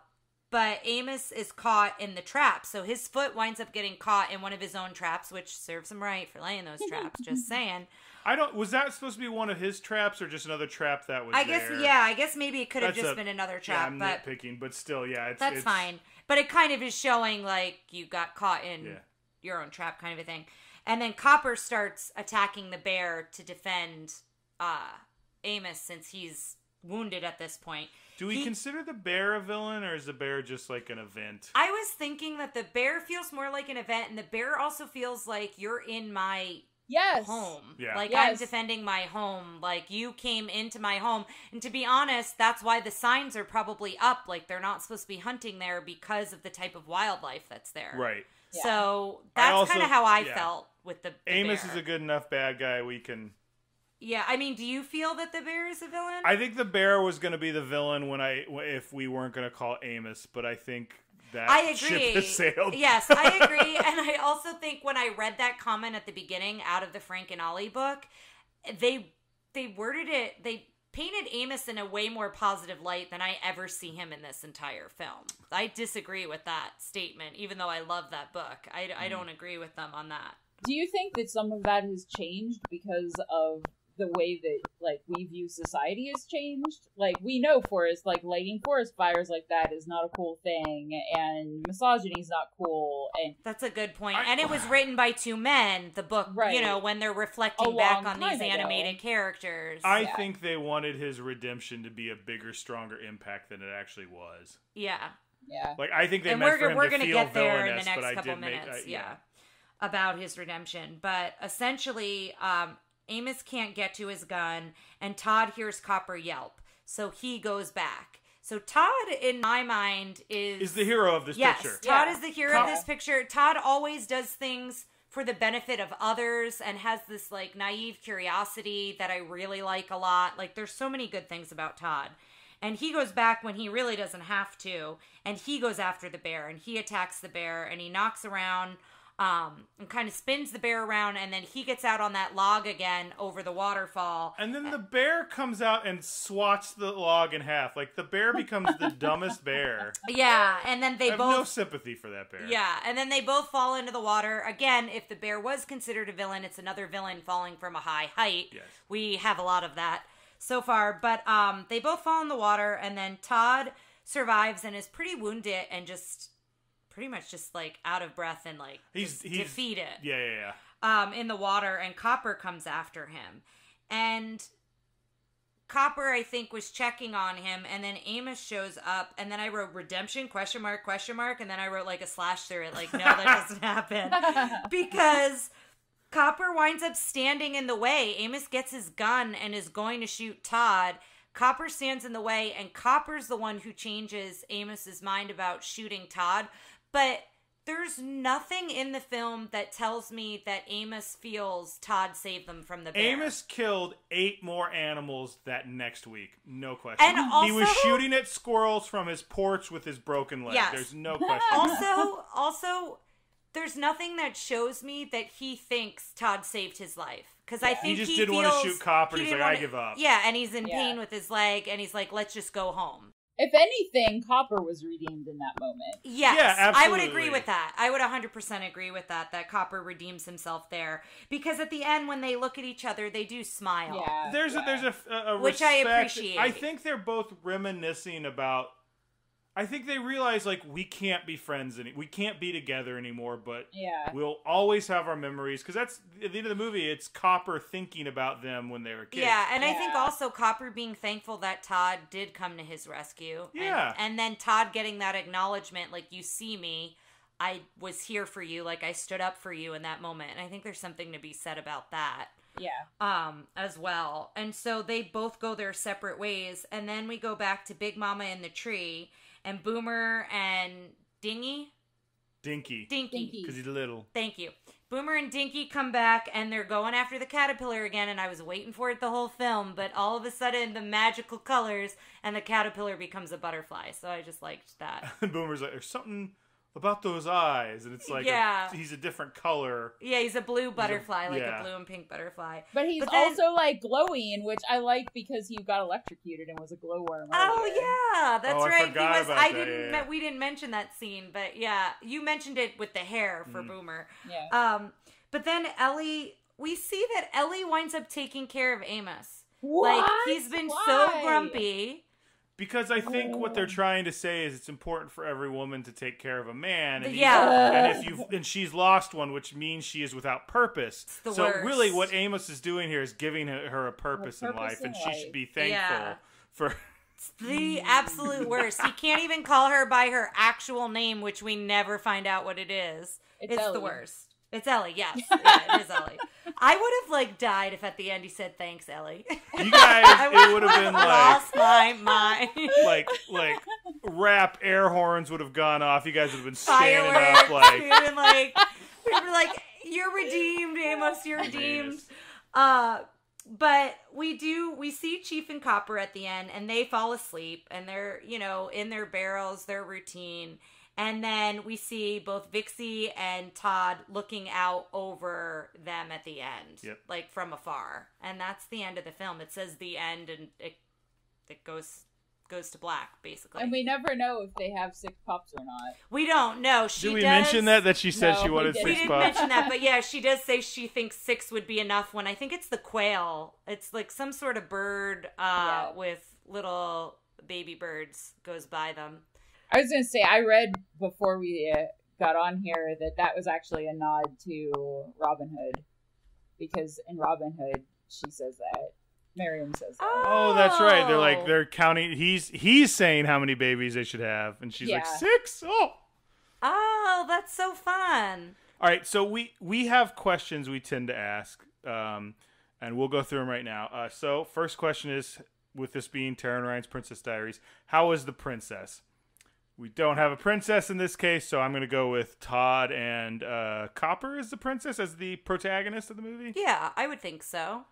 but Amos is caught in the trap. So his foot winds up getting caught in one of his own traps, which serves him right for laying those traps. just saying. I don't. Was that supposed to be one of his traps or just another trap that was? I guess there? yeah. I guess maybe it could have That's just a- been another Yeah, trap, I'm but nitpicking, but still, yeah, it's that's it's, fine. But it kind of is showing like you got caught in Yeah. your own trap, kind of a thing. And then Copper starts attacking the bear to defend uh, Amos since he's wounded at this point. Do we He- consider the bear a villain, or is the bear just like an event? I was thinking that the bear feels more like an event, and the bear also feels like you're in my Yes. home. Yeah. Like I'm defending my home. Like you came into my home. And to be honest, that's why the signs are probably up. Like they're not supposed to be hunting there because of the type of wildlife that's there. Right. Yeah. So that's kind of how I yeah. felt with the, the Amos bear. is a good enough bad guy. We can. Yeah, I mean, do you feel that the bear is a villain? I think the bear was going to be the villain when I if we weren't going to call Amos, but I think that I ship agree. has sailed. Yes, I agree. and I also think when I read that comment at the beginning out of the Frank and Ollie book, they they worded it they painted Amos in a way more positive light than I ever see him in this entire film. I disagree with that statement, even though I love that book. I, I mm. don't agree with them on that. Do you think that some of that has changed because of the way that like we view society has changed? Like we know forest like lighting forest fires like that is not a cool thing and misogyny is not cool and That's a good point. I- and it was written by two men, the book, you know, when they're reflecting back on these ago. animated characters. I Yeah. think they wanted his redemption to be a bigger, stronger impact than it actually was. yeah. yeah. Like I think they and meant we're, for him we're to gonna feel get there in the next couple did make minutes uh, yeah. about his redemption but essentially um amos can't get to his gun and todd hears copper yelp. So he goes back. So todd in my mind is Is the hero of this yes picture. todd Yeah. is the hero Cop- of this picture. Todd always does things for the benefit of others and has this like naive curiosity that i really like a lot. Like there's so many good things about todd. And he goes back when he really doesn't have to and he goes after the bear and he attacks the bear and he knocks around um, and kind of spins the bear around, and then he gets out on that log again over the waterfall. And then the bear comes out and swats the log in half. Like the bear becomes the dumbest bear. Yeah, and then I they have both no sympathy for that bear. Yeah, and then they both fall into the water. Again, if the bear was considered a villain, it's another villain falling from a high height. Yes. We have a lot of that so far, but um they both fall in the water and then Todd survives and is pretty wounded and just pretty much just like out of breath and like He's he's defeated Yeah, yeah, yeah. um, in the water, and Copper comes after him. And Copper, I think, was checking on him, and then Amos shows up, and then I wrote redemption question mark question mark, and then I wrote like a slash through it, like no, that doesn't happen because Copper winds up standing in the way. Amos gets his gun and is going to shoot Todd. Copper stands in the way, and Copper's the one who changes Amos's mind about shooting Todd. But there's nothing in the film that tells me that Amos feels Todd saved them from the bear. Amos killed eight more animals that next week. No question. And he was shooting at squirrels from his porch with his broken leg. Yes. There's no question. also, also, there's nothing that shows me that he thinks Todd saved his life. Because I think he just he didn't wanna shoot Copper, he he's like, "I wanna- give up." Yeah, and he's in Yeah. pain with his leg, and he's like, "Let's just go home." If anything, Copper was redeemed in that moment. Yes, Yeah, I would agree with that. I would 100% agree with that. That Copper redeems himself there because at the end, when they look at each other, they do smile. Yeah. There's yeah. a there's a, a, a Which I appreciate. I think they're both reminiscing about. I think they realize like we can't be friends any we can't be together anymore, but Yeah. we'll always have our memories because that's at the end of the movie. It's Copper thinking about them when they were kids. Yeah, and I think also Copper being thankful that Todd did come to his rescue. And- Yeah. And, then Todd getting that acknowledgement, like, you see me, I was here for you, like, I stood up for you in that moment. And I think there's something to be said about that Yeah. um, as well. And so they both go their separate ways. And then we go back to Big Mama in the tree, and Boomer and Dingy? Dinky Dinky. Dinky. because he's little. Thank you. Boomer and Dinky come back and they're going after the caterpillar again, and I was waiting for it the whole film, but all of a sudden the magical colors and the caterpillar becomes a butterfly. So I just liked that. And Boomer's like, there's something about those eyes, and it's like, a- he's a different color. Yeah, he's a blue butterfly, like yeah. a blue and pink butterfly. But he's But then- also like glowing, which I like because he got electrocuted and was a glowworm. Oh yeah, that's Oh, I right. He was. about I that, didn't. yeah. me- we didn't mention that scene, but yeah, you mentioned it with the hair for Mm. Boomer. Yeah. Um, but then Ellie, we see that Ellie winds up taking care of Amos. What? Like he's been so grumpy. Because I think what Oh. they're trying to say is it's important for every woman to take care of a man. And Yeah. and if you and she's lost one, which means she is without purpose. the so worst. really, what Amos is doing here is giving her, her a purpose, in life, in and she should be thankful Yeah. for. the absolute worst. He can't even call her by her actual name, which we never find out what it is. It's It's, the worst. It's Ellie, yes. Yeah, it is Ellie. I would have like died if at the end he said thanks, Ellie. You guys, it would have been like lost my mind. like like rap air horns would have gone off. You guys would have been standing Fireworks. up like we were like, we were like, you're redeemed, Amos. You're redeemed. Uh, but we do we see Chief and Copper at the end, and they fall asleep, and they're you know in their barrels, their routine, and then we see both Vixie and Todd looking out over them at the end, Yep. like from afar, and that's the end of the film. It says the end, and it it goes goes to black basically. And we never know if they have six pups or not. We don't know. She Did we does, mention that that she said No, she we wanted didn't. We six didn't mention that, but yeah, she does say she thinks six would be enough. When I think it's the quail. It's like some sort of bird uh, Yeah. with little baby birds goes by them. I was gonna say I read before we uh, got on here that that was actually a nod to Robin Hood, because in Robin Hood she says that. Marian says that. Oh, that's right. They're like Oh. they're counting. He's he's saying how many babies they should have, and she's like Yeah. six. Oh, Oh, that's so fun. all right. So we we have questions we tend to ask, um, and we'll go through them right now. Uh, so first question is, with this being Tara and Ryan's Princess Diaries, how is the princess? We don't have a princess in this case, so I'm going to go with Todd and uh, Copper as the princess as the protagonist of the movie. Yeah, I would think so.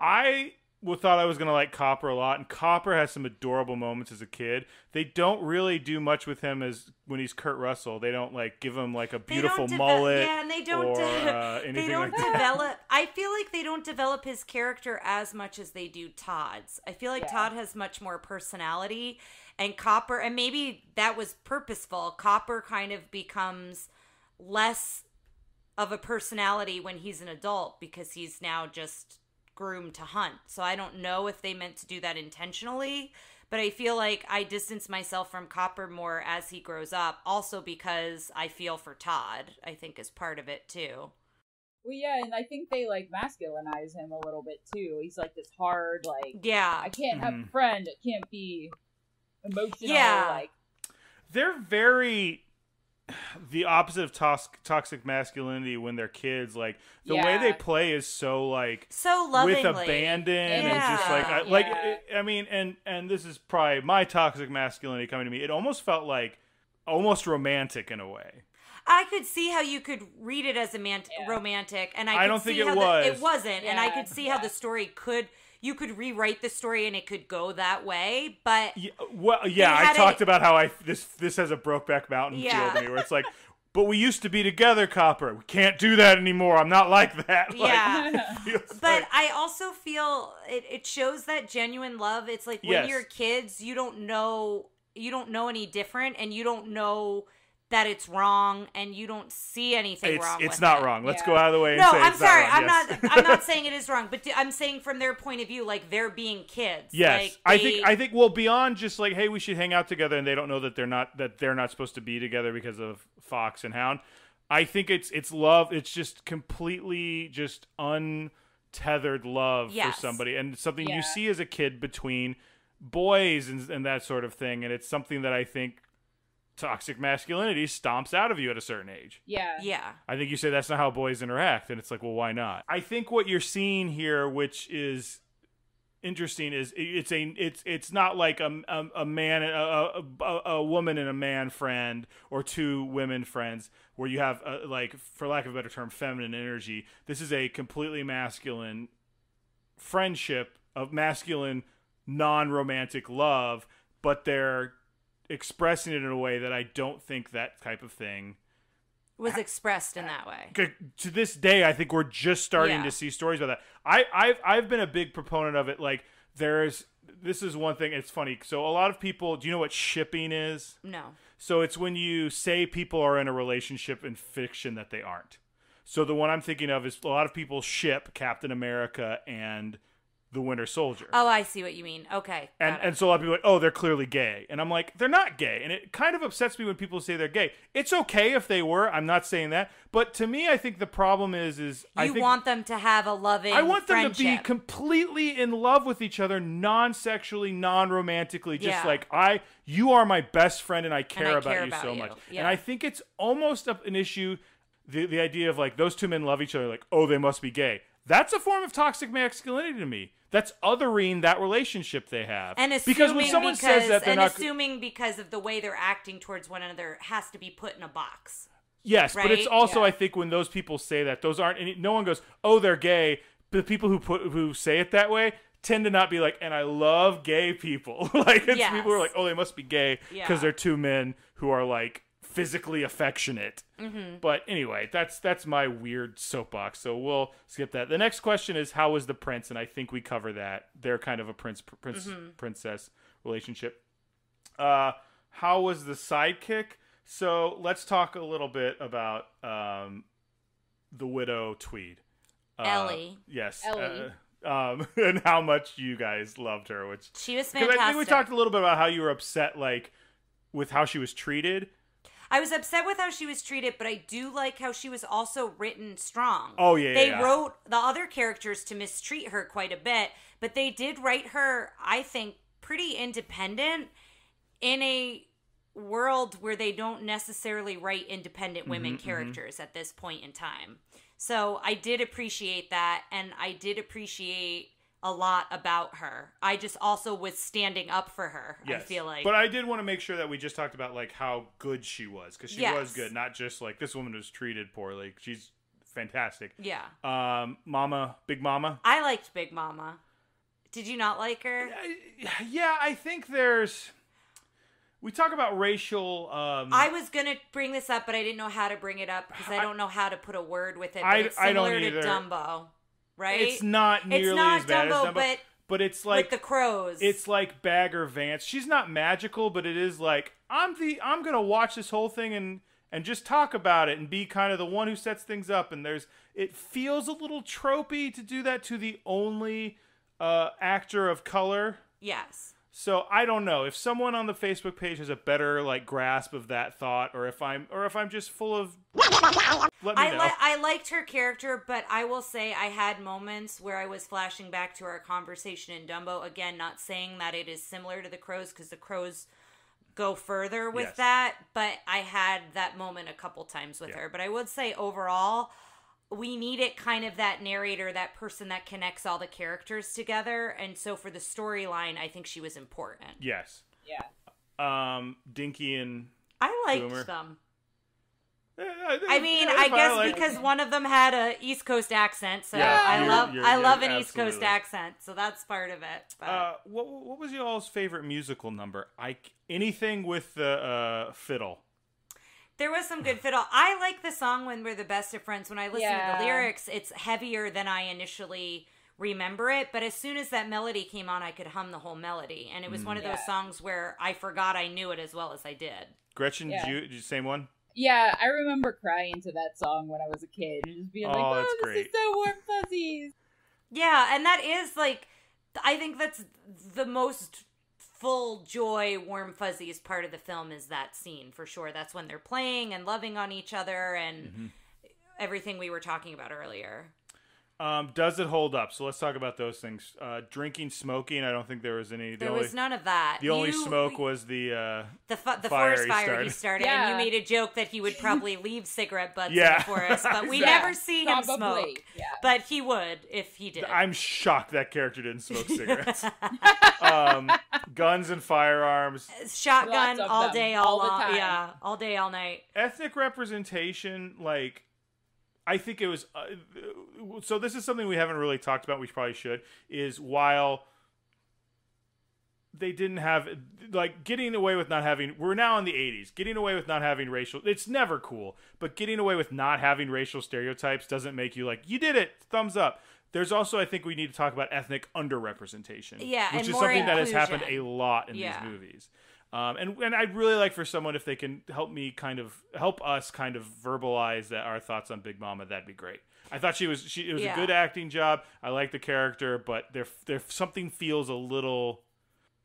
I w- thought I was gonna like Copper a lot, and Copper has some adorable moments as a kid. They don't really do much with him as when he's Kurt Russell. They don't like give him like a beautiful don't mullet. Yeah, and they don't. or, de- uh, they don't like that. develop. I feel like they don't develop his character as much as they do Todd's. I feel like Yeah. Todd has much more personality, and Copper, and maybe that was purposeful. Copper kind of becomes less of a personality when he's an adult because he's now just groomed to hunt. So I don't know if they meant to do that intentionally, but I feel like I distance myself from Copper more as he grows up, also because I feel for Todd, I think is part of it too. Well, yeah, and I think they like masculinize him a little bit too. He's like this hard, like Yeah. I can't have mm-hmm. a friend. It can't be emotional. Yeah. Like They're very the opposite of toxic toxic masculinity when they're kids. Like the way they play is so like So lovingly. with abandon and just like I, like it- I mean and and this is probably my toxic masculinity coming to me. It almost felt like almost romantic in a way. I could see how you could read it as a man- Yeah. romantic, and I, I could don't see think it how the- was. it wasn't, and I could see how the story could. You could rewrite the story, and it could go that way, but Yeah, well, yeah, I talked about how I this this has a Brokeback Mountain Yeah. feel to me, where it's like, but we used to be together, Copper. We can't do that anymore. I'm not like that. Yeah. But like- I also feel it, it shows that genuine love. It's like when Yes. you're kids, you don't know you don't know any different, and you don't know that it's wrong, and you don't see anything it's wrong. it's with not it. wrong. Let's Yeah. go out of the way. And No, say I'm it's sorry. Not I'm wrong. not. I'm not saying it is wrong, but I'm saying from their point of view, like they're being kids. Yes, Like, I they- think I think well beyond just like hey we should hang out together and they don't know that they're not that they're not supposed to be together because of Fox and Hound. I think it's it's love. It's just completely just untethered love Yes. for somebody and something Yeah. you see as a kid between boys and, and that sort of thing. And it's something that I think toxic masculinity stomps out of you at a certain age. yeah, Yeah. I think you say that's not how boys interact, and it's like, well, why not? I think what you're seeing here, which is interesting, is it's a it's it's not like a a, a man a, a a woman and a man friend or two women friends where you have uh like for lack of a better term feminine energy. This is a completely masculine friendship of masculine non-romantic love, but they're expressing it in a way that I don't think that type of thing Was expressed in that way. to this day, I think we're just starting Yeah. to see stories about that. I, I've I've been a big proponent of it. Like there's this is one thing. It's funny. So a lot of people, do you know what shipping is? No. So it's when you say people are in a relationship in fiction that they aren't. So the one I'm thinking of is a lot of people ship Captain America and the Winter Soldier. Oh, I see what you mean. Okay. And, and so a lot of people are like, oh, they're clearly gay. And I'm like, they're not gay. And it kind of upsets me when people say they're gay. It's okay if they were. I'm not saying that. But to me, I think the problem is, is I you think want them to have a loving. I want them to be completely in love with each other, non-sexually, non-romantically. Just Yeah. like I, you are my best friend, and I care, I about care you about so you. much. And I think it's almost an issue. The the idea of like those two men love each other, like oh they must be gay. That's a form of toxic masculinity to me. That's othering that relationship they have. and assuming because when someone because, says that, they're and not. assuming because of the way they're acting towards one another has to be put in a box. Yes, but it's also Yeah. I think when those people say that, those aren't. And no one goes, "Oh, they're gay." But the people who put who say it that way tend to not be like, "And I love gay people." like it's Yes. people who are like, "Oh, they must be gay because Yeah. they're two men who are like physically affectionate." Mm-hmm. But anyway, that's that's my weird soapbox. So we'll skip that. The next question is, "How was the prince?" And I think we cover that. They're kind of a prince prince Mm-hmm. princess relationship. Uh, how was the sidekick? So let's talk a little bit about um, the widow Tweed. Uh, Ellie. Yes. Ellie. uh, um, and how much you guys loved her, which She was fantastic. I think we talked a little bit about how you were upset, like with how she was treated. I was upset with how she was treated, but I do like how she was also written strong. Oh, yeah, They yeah, wrote the other characters to mistreat her quite a bit, but they did write her, I think, pretty independent in a world where they don't necessarily write independent women Mm-hmm, characters at this point in time. So I did appreciate that, and I did appreciate a lot about her. I just also was standing up for her. I feel like, But I did want to make sure that we just talked about like how good she was because she Yes. was good, not just like this woman was treated poorly. She's fantastic. yeah, Um, Mama, Big Mama. I liked Big Mama. Did you not like her? yeah, I think there's. We talk about racial. Um, I was gonna bring this up, but I didn't know how to bring it up because I don't know how to put a word with it. But I- it's I don't similar to either. Dumbo, right? It's not nearly not as bad Dumbo, as Dumbo, but but it's like the crows. it's like Bagger Vance. She's not magical, but it is like I'm the I'm gonna watch this whole thing and and just talk about it and be kind of the one who sets things up. And there's it feels a little tropey to do that to the only uh, actor of color. yes. So I don't know if someone on the Facebook page has a better like grasp of that thought, or if I'm or if I'm just full of. Let me I know. li- I liked her character, but I will say I had moments where I was flashing back to our conversation in Dumbo. Again, not saying that it is similar to the crows because the crows go further with Yes. that, but I had that moment a couple times with Yeah. her. But I would say overall, we needed kind of that narrator, that person that connects all the characters together. And so for the storyline, I think she was important. yes. Yeah. Um, Dinky and. I liked Boomer. them. Eh, I mean, yeah, I fine, guess like- because one of them had a East Coast accent, so Yeah, I you're- love you're- I love an East Coast accent, so that's part of it. But Uh, what what was y'all's favorite musical number? I anything with the uh, fiddle. There was some good fiddle. I like the song when we're the best of friends. When I listen to the lyrics, it's heavier than I initially remember it. But as soon as that melody came on, I could hum the whole melody, and it was one of mm. those Yeah. songs where I forgot I knew it as well as I did. Gretchen, Yeah. did you, did you same one? Yeah, I remember crying to that song when I was a kid and just being oh, like, Oh, "Oh, this great. is so warm fuzzies." Yeah, and that is like, I think that's the most full joy, warm fuzzies part of the film is that scene for sure. That's when they're playing and loving on each other and Mm-hmm. everything we were talking about earlier. Um, does it hold up? So let's talk about those things. Uh, drinking, smoking. I don't think there was any. The There only, was none of that. the only smoke was the. Uh, the fu- the fire forest he fire started. he started, and you made a joke that he would probably leave cigarette butts in Yeah. the forest, but we Yeah, never see him probably. smoke. Yeah. But he would if he did. I'm shocked that character didn't smoke cigarettes. um, guns and firearms. Shotgun all them, day, all, all the long, time. yeah, all day, all night. ethnic representation like i think it was uh, so this is something we haven't really talked about we probably should is while they didn't have like getting away with not having we're now in the 80s getting away with not having racial it's never cool but getting away with not having racial stereotypes doesn't make you like you did it thumbs up. There's also i think we need to talk about ethnic underrepresentation Yeah, which is something that has happened a lot in Yeah. these movies um, and and I'd really like for someone if they can help me kind of help us kind of verbalize that our thoughts on Big Mama. That'd be great. I thought she was she it was Yeah. a good acting job. I like the character, but there there something feels a little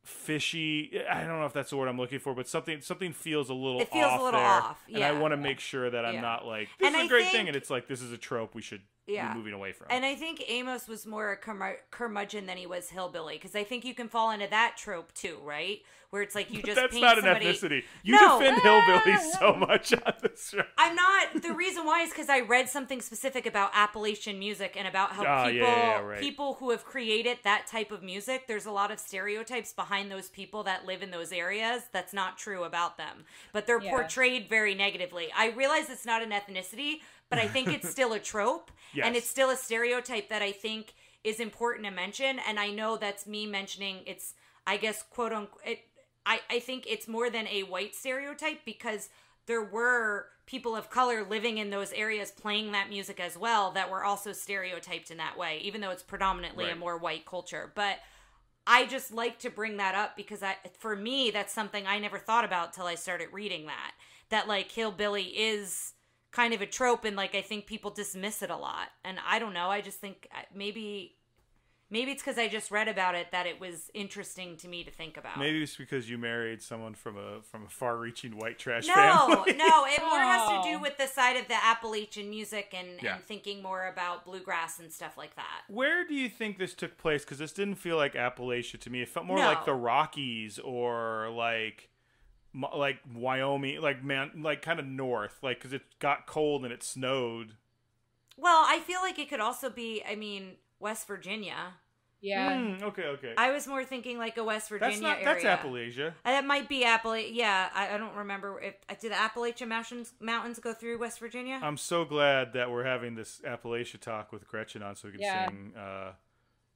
fishy. I don't know if that's the word I'm looking for, but something something feels a little It feels a off little there, off, and I want to make sure that I'm Yeah. not like this And is a I great think- thing, and it's like this is a trope we should Yeah. be moving away from. And I think Amos was more a curmud- curmudgeon than he was hillbilly because I think you can fall into that trope too, right? Where it's like you just that's paint not an ethnicity. You No. defend hillbillies so much on this show. I'm not. The reason why is because I read something specific about Appalachian music and about how Ah, yeah, people yeah, yeah, right. people who have created that type of music. There's a lot of stereotypes behind those people that live in those areas. That's not true about them, but they're Yeah. portrayed very negatively. I realize it's not an ethnicity, but I think it's still a trope, and it's still a stereotype that I think is important to mention. And I know that's me mentioning it's. I guess quote unquote. It, I, I think it's more than a white stereotype because there were people of color living in those areas playing that music as well that were also stereotyped in that way, even though it's predominantly a more white culture. But I just like to bring that up because I, for me, that's something I never thought about till I started reading that. That like hillbilly is kind of a trope, and like I think people dismiss it a lot. And I don't know. I just think uh, maybe. Maybe it's because I just read about it that it was interesting to me to think about. Maybe it's because you married someone from a from a far-reaching white trash No, family. no, it more has to do Oh. with the side of the Appalachian music and, Yeah. and thinking more about bluegrass and stuff like that. Where do you think this took place? Because this didn't feel like Appalachia to me. It felt more No. like the Rockies or like mo- like Wyoming, like man, like kind of north, like because it got cold and it snowed. Well, I feel like it could also be, I mean, West Virginia. Yeah. Hmm, okay, okay. I was more thinking like a West Virginia that's not area. that's Appalachia. Uh, That might be Appalachia. Yeah, I, I don't remember if uh, did the Appalachian mountains mountains go through West Virginia. I'm so glad that we're having this Appalachia talk with Gretchen on, so we can Yeah. sing uh,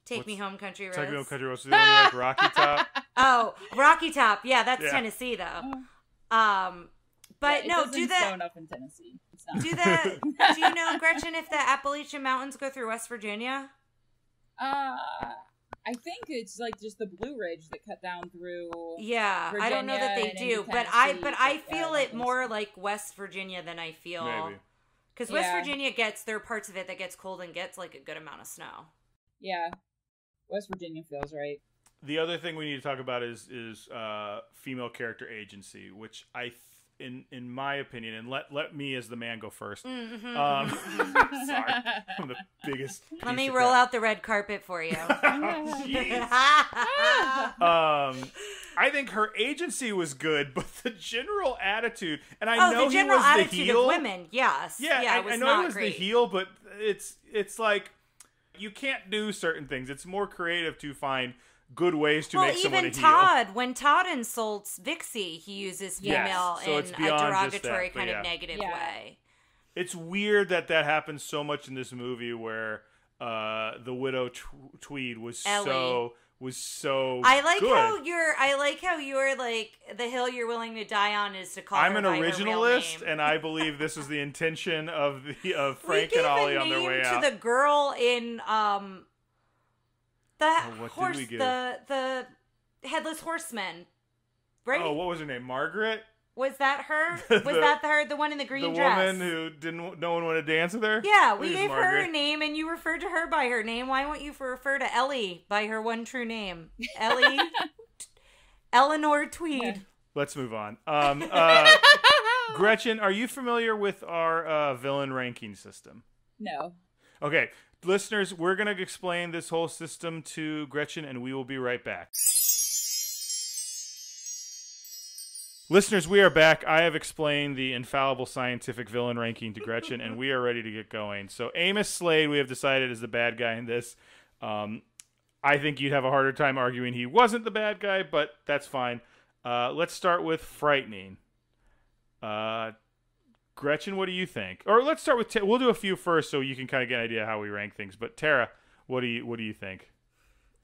Take What's- Me Home, Country Roads. Take Me Home Country Roads. The only like Rocky Top? Oh, Rocky Top. Yeah, that's Yeah. Tennessee though. Um, but Yeah, it no, doesn't do snow the enough in Tennessee. Do the do you know Gretchen if the Appalachian Mountains go through West Virginia? Uh, I think it's like just the Blue Ridge that cut down through. Yeah, I don't know that they do, but I but I but, yeah, feel it more so. like West Virginia than I feel because West Yeah. Virginia gets there are parts of it that gets cold and gets like a good amount of snow. Yeah, West Virginia feels right. The other thing we need to talk about is is uh, female character agency, which I, th- in in my opinion, and let let me as the man go 1st Mhm. Um, sorry, I'm the biggest. Let me of roll crap. out the red carpet for you. Jeez. um, I think her agency was good, but the general attitude, and I oh, know the general he was attitude the heel. of women, yes, Yeah, yeah, I, it was I know not he was great. the heel, but it's it's like you can't do certain things. It's more creative to find good ways to well, make someone even a heel. Todd, when Todd insults Vixie, he uses Yes, female so it's in a derogatory that, kind yeah. of negative Yeah. way. It's weird that that happens so much in this movie where uh, the widow t- Tweed was Ellie. so was so. I like good. how you're. I like how you're like the hill you're willing to die on is to call. I'm an by her real originalist, and I believe this is the intention of the of Frank and Ollie on their way to out. the girl in um the Oh, horse we give? the the headless horseman. Right? Oh, what was her name? Margaret, was that her? The- was that the, her? The one in the green the dress? woman who didn't. No one wanted to dance with her. Yeah, I we think gave was her a name, and you referred to her by her name. Why won't you refer to Ellie by her one true name, Ellie Eleanor Tweed? Let's move on. Um, uh, Gretchen, are you familiar with our uh, villain ranking system? No. Okay, listeners, we're going to explain this whole system to Gretchen, and we will be right back. Listeners, we are back. I have explained the infallible scientific villain ranking to Gretchen, and we are ready to get going. So, Amos Slade, we have decided, is the bad guy in this. Um, I think you'd have a harder time arguing he wasn't the bad guy, but that's fine. Uh, let's start with frightening. Uh, Gretchen, what do you think? Or let's start with. We'll do a few first, so you can kind of get an idea how we rank things. But Tara, what do you what do you think?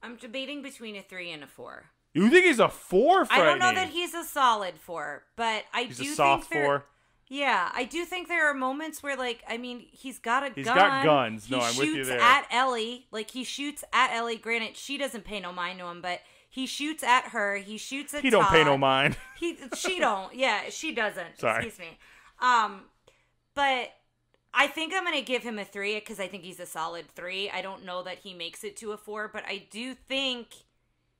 I'm debating between a three and a four. You think he's a four? I don't know that he's a solid four, but I He's do a soft think there, four. Yeah, I do think there are moments where, like, I mean, he's got a He's gun. got guns. He No, I'm with you shoots there. at Ellie. Like, he shoots at Ellie. Granted, she doesn't pay no mind to him, but he shoots at her. He shoots at He don't pay no mind. He, she don't. Yeah, she doesn't. Sorry. Excuse me. Um, but I think I'm gonna give him a three because I think he's a solid three. I don't know that he makes it to a four, but I do think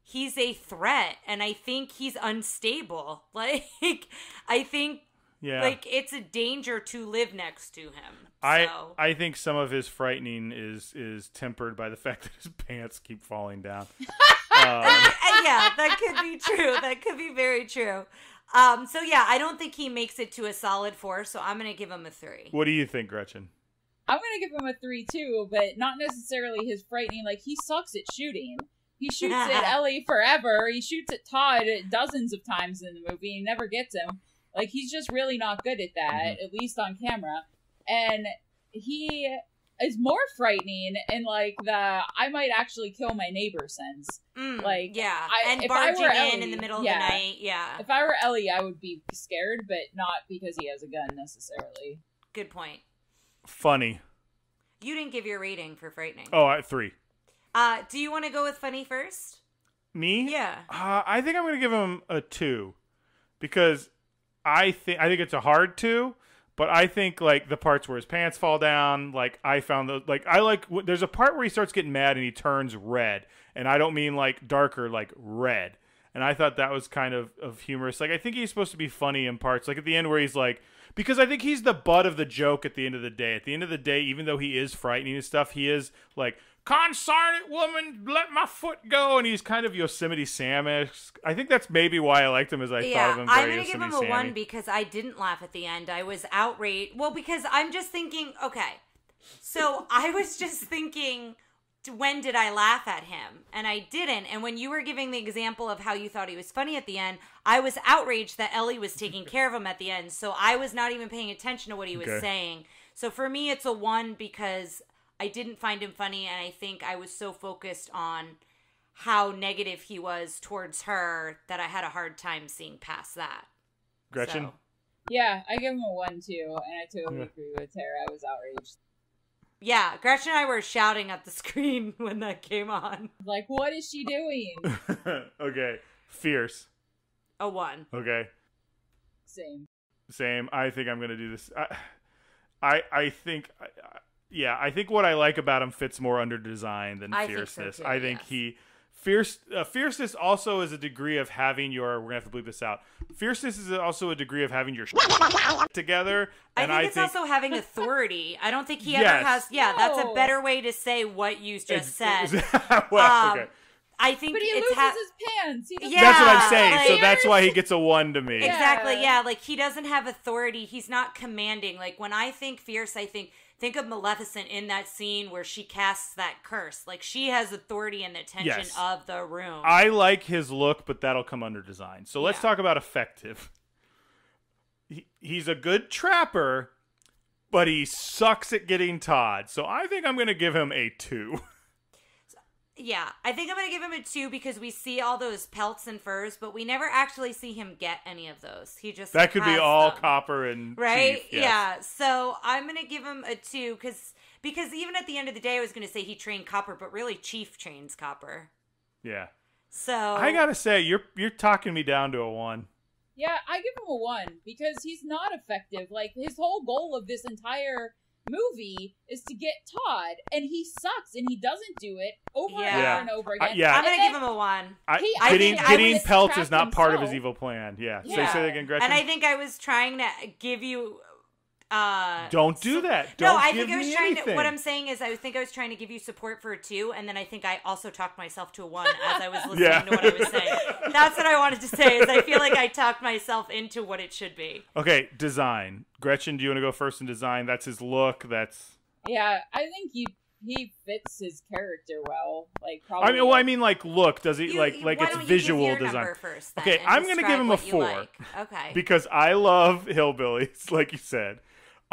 he's a threat, and I think he's unstable. Like, I think Yeah. like it's a danger to live next to him. I so. I think some of his frightening is is tempered by the fact that his pants keep falling down. um, Uh, yeah, that could be true. That could be very true. Um, so yeah, I don't think he makes it to a solid four. So I'm gonna give him a three. what do you think, Gretchen? I'm gonna give him a three too, but not necessarily his frightening. Like he sucks at shooting. He shoots at Ellie forever. He shoots at Todd dozens of times in the movie. He never gets him. Like he's just really not good at that, at least on camera. And he is more frightening in like the I might actually kill my neighbor sense. Mm, Like, yeah, I- and if I barging were in in the middle yeah. of the night. Yeah, If I were Ellie, I would be scared, but not because he has a gun necessarily. good point. Funny. You didn't give your rating for frightening. Oh, I, three. Uh, do you want to go with funny first? Me? Yeah. Uh, I think I'm going to give him a two because I think I think it's a hard two, but I think like the parts where his pants fall down, like I found the like I like w- there's a part where he starts getting mad and he turns red, and I don't mean like darker, like red. And I thought that was kind of of humorous. Like I think he's supposed to be funny in parts, like at the end where he's like. Because I think he's the butt of the joke at the end of the day. At the end of the day, even though he is frightening and stuff, he is like, "Consarn it, woman, let my foot go," and he's kind of Yosemite Sam esque. I think that's maybe why I liked him, as I thought of him. I'm gonna give him a one because I didn't laugh at the end. I was outraged. Well, because I'm just thinking. Okay, so I was just thinking. When did I laugh at him? And I didn't. And when you were giving the example of how you thought he was funny at the end, I was outraged that Ellie was taking care of him at the end. So I was not even paying attention to what he was Okay. saying. So for me, it's a one because I didn't find him funny, and I think I was so focused on how negative he was towards her that I had a hard time seeing past that. Gretchen. So, Yeah, I give him a one too, and I totally Yeah. agree with Tara. I was outraged. yeah, Gretchen and I were shouting at the screen when that came on. Like, what is she doing? okay. Fierce. A one. Okay. Same. Same. I think I'm gonna do this. I, I, I think, I, I- yeah, I think what I like about him fits more under design than I think so, fierceness. too, I think yes. he fierce uh, fierceness also is a degree of having your. We're gonna have to bleep this out. Fierceness is also a degree of having your together. I think I it's also having authority. I don't think he Yes. ever has. Yeah, that's a better way to say what you just said. well, Um, okay. I think But he it's loses ha- his pants. He Yeah, That's what I'm saying. so that's why he gets a one to me. Yeah. Exactly. Yeah, like he doesn't have authority. He's not commanding. Like when I think fierce, I think think of Maleficent in that scene where she casts that curse. Like she has authority and the attention Yes. of the room. I like his look, but that'll come under design. So let's Yeah. talk about effective. He, he's a good trapper, but he sucks at getting Todd. So I think I'm going to give him a two. yeah, I think I'm gonna give him a two because we see all those pelts and furs, but we never actually see him get any of those. He just That could be all them. copper and right chief, yes. yeah so i'm gonna give him a two because because even at the end of the day i was gonna say he trained copper but really chief trains copper Yeah. so I got to say you're you're talking me down to a 1. Yeah, I give him a one because he's not effective. Like his whole goal of this entire movie is to get Todd, and he sucks, and he doesn't do it over Yeah. and over and over I- again. yeah. i'm And gonna give him a one I, He- I getting think I getting pelts is trapped not part of his evil plan. Yeah. So Yeah. say that again, Gretchen. and i think i was trying to give you uh Don't do that. no, Don't I give think I was trying anything. to. What I'm saying is, I think I was trying to give you support for a two, and then I think I also talked myself to a one as I was listening Yeah. to what I was saying. That's what I wanted to say. Is I feel like I talked myself into what it should be. Okay, design. Gretchen, do you want to go first in design? That's his look. That's yeah, I think he he fits his character well. Like probably. I mean, well, I mean, like, look, does he You- like you- like it's don't you give visual design? first, then, Okay, I'm gonna give him a four. like. Okay. because I love hillbillies, like you said.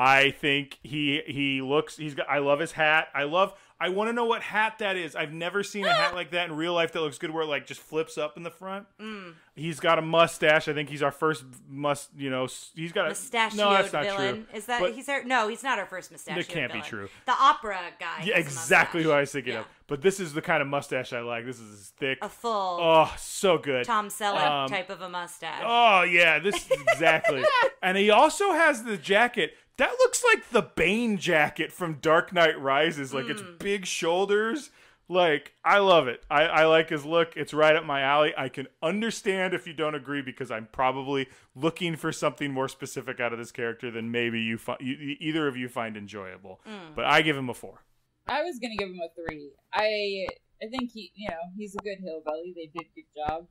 I think he he looks. He's got. I love his hat. I love. I want to know what hat that is. I've never seen a hat like that in real life that looks good, where it like just flips up in the front. Mm. He's got a mustache. I think he's our first must. You know, he's got a mustache. No, that's not villain. true. Is that But- he's our no? He's not our first mustache. That can't be true. The opera guy. Yeah, exactly who I was thinking Yeah. of. But this is the kind of mustache I like. This is thick. A full Oh, so good. Tom Selleck Um, type of a mustache. Oh yeah, this is exactly. and he also has the jacket that looks like the Bane jacket from Dark Knight Rises. Like it's hmm. big shoulders. Like I love it. I, I like his look. It's right up my alley. I can understand if you don't agree because I'm probably looking for something more specific out of this character than maybe you, fi- you either of you find enjoyable. Hmm. But I give him a four. I was gonna give him a three. I I think he, you know, he's a good hillbilly. They did a good job.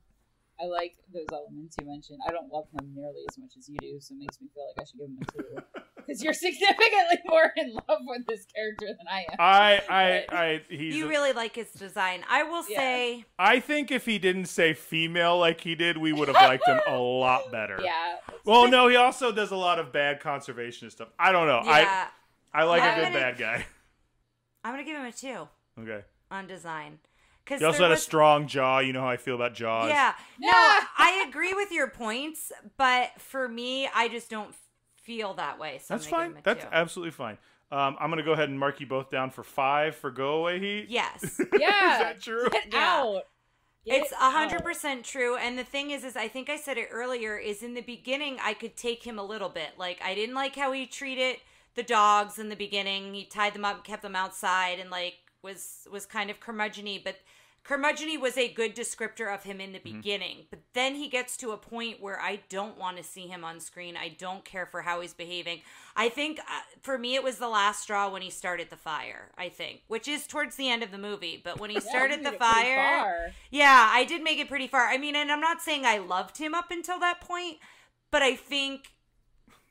I like those elements you mentioned. I don't love him nearly as much as you do, so it makes me feel like I should give him a two. Because you're significantly more in love with this character than I am. I I I he's you a- really like his design. I will Yeah. say, I think if he didn't say female like he did, we would have liked him a lot better. Yeah. Well, no, he also does a lot of bad conservationist stuff. I don't know. yeah, I I like Yeah, a good gonna- bad guy. I'm gonna give him a two Okay. on design. Because He also had a strong jaw. You know how I feel about jaws. Yeah. No, I agree with your points, but for me, I just don't feel that way. So That's fine. give him a That's two. absolutely fine. Um, I'm gonna go ahead and mark you both down for five for go away heat. yes. Yeah. Is that true? Get Yeah. out. Get It's a hundred percent true. And the thing is, is I think I said it earlier. Is in the beginning, I could take him a little bit. Like I didn't like how he treated the dogs in the beginning. He tied them up, kept them outside, and like was was kind of curmudgeony. But curmudgeony was a good descriptor of him in the beginning. But then he gets to a point where I don't want to see him on screen. I don't care for how he's behaving. I think uh, for me, it was the last straw when he started the fire. I think, which is towards the end of the movie. But when he started you the made it pretty fire. Yeah, I did make it pretty far. I mean, and I'm not saying I loved him up until that point, but I think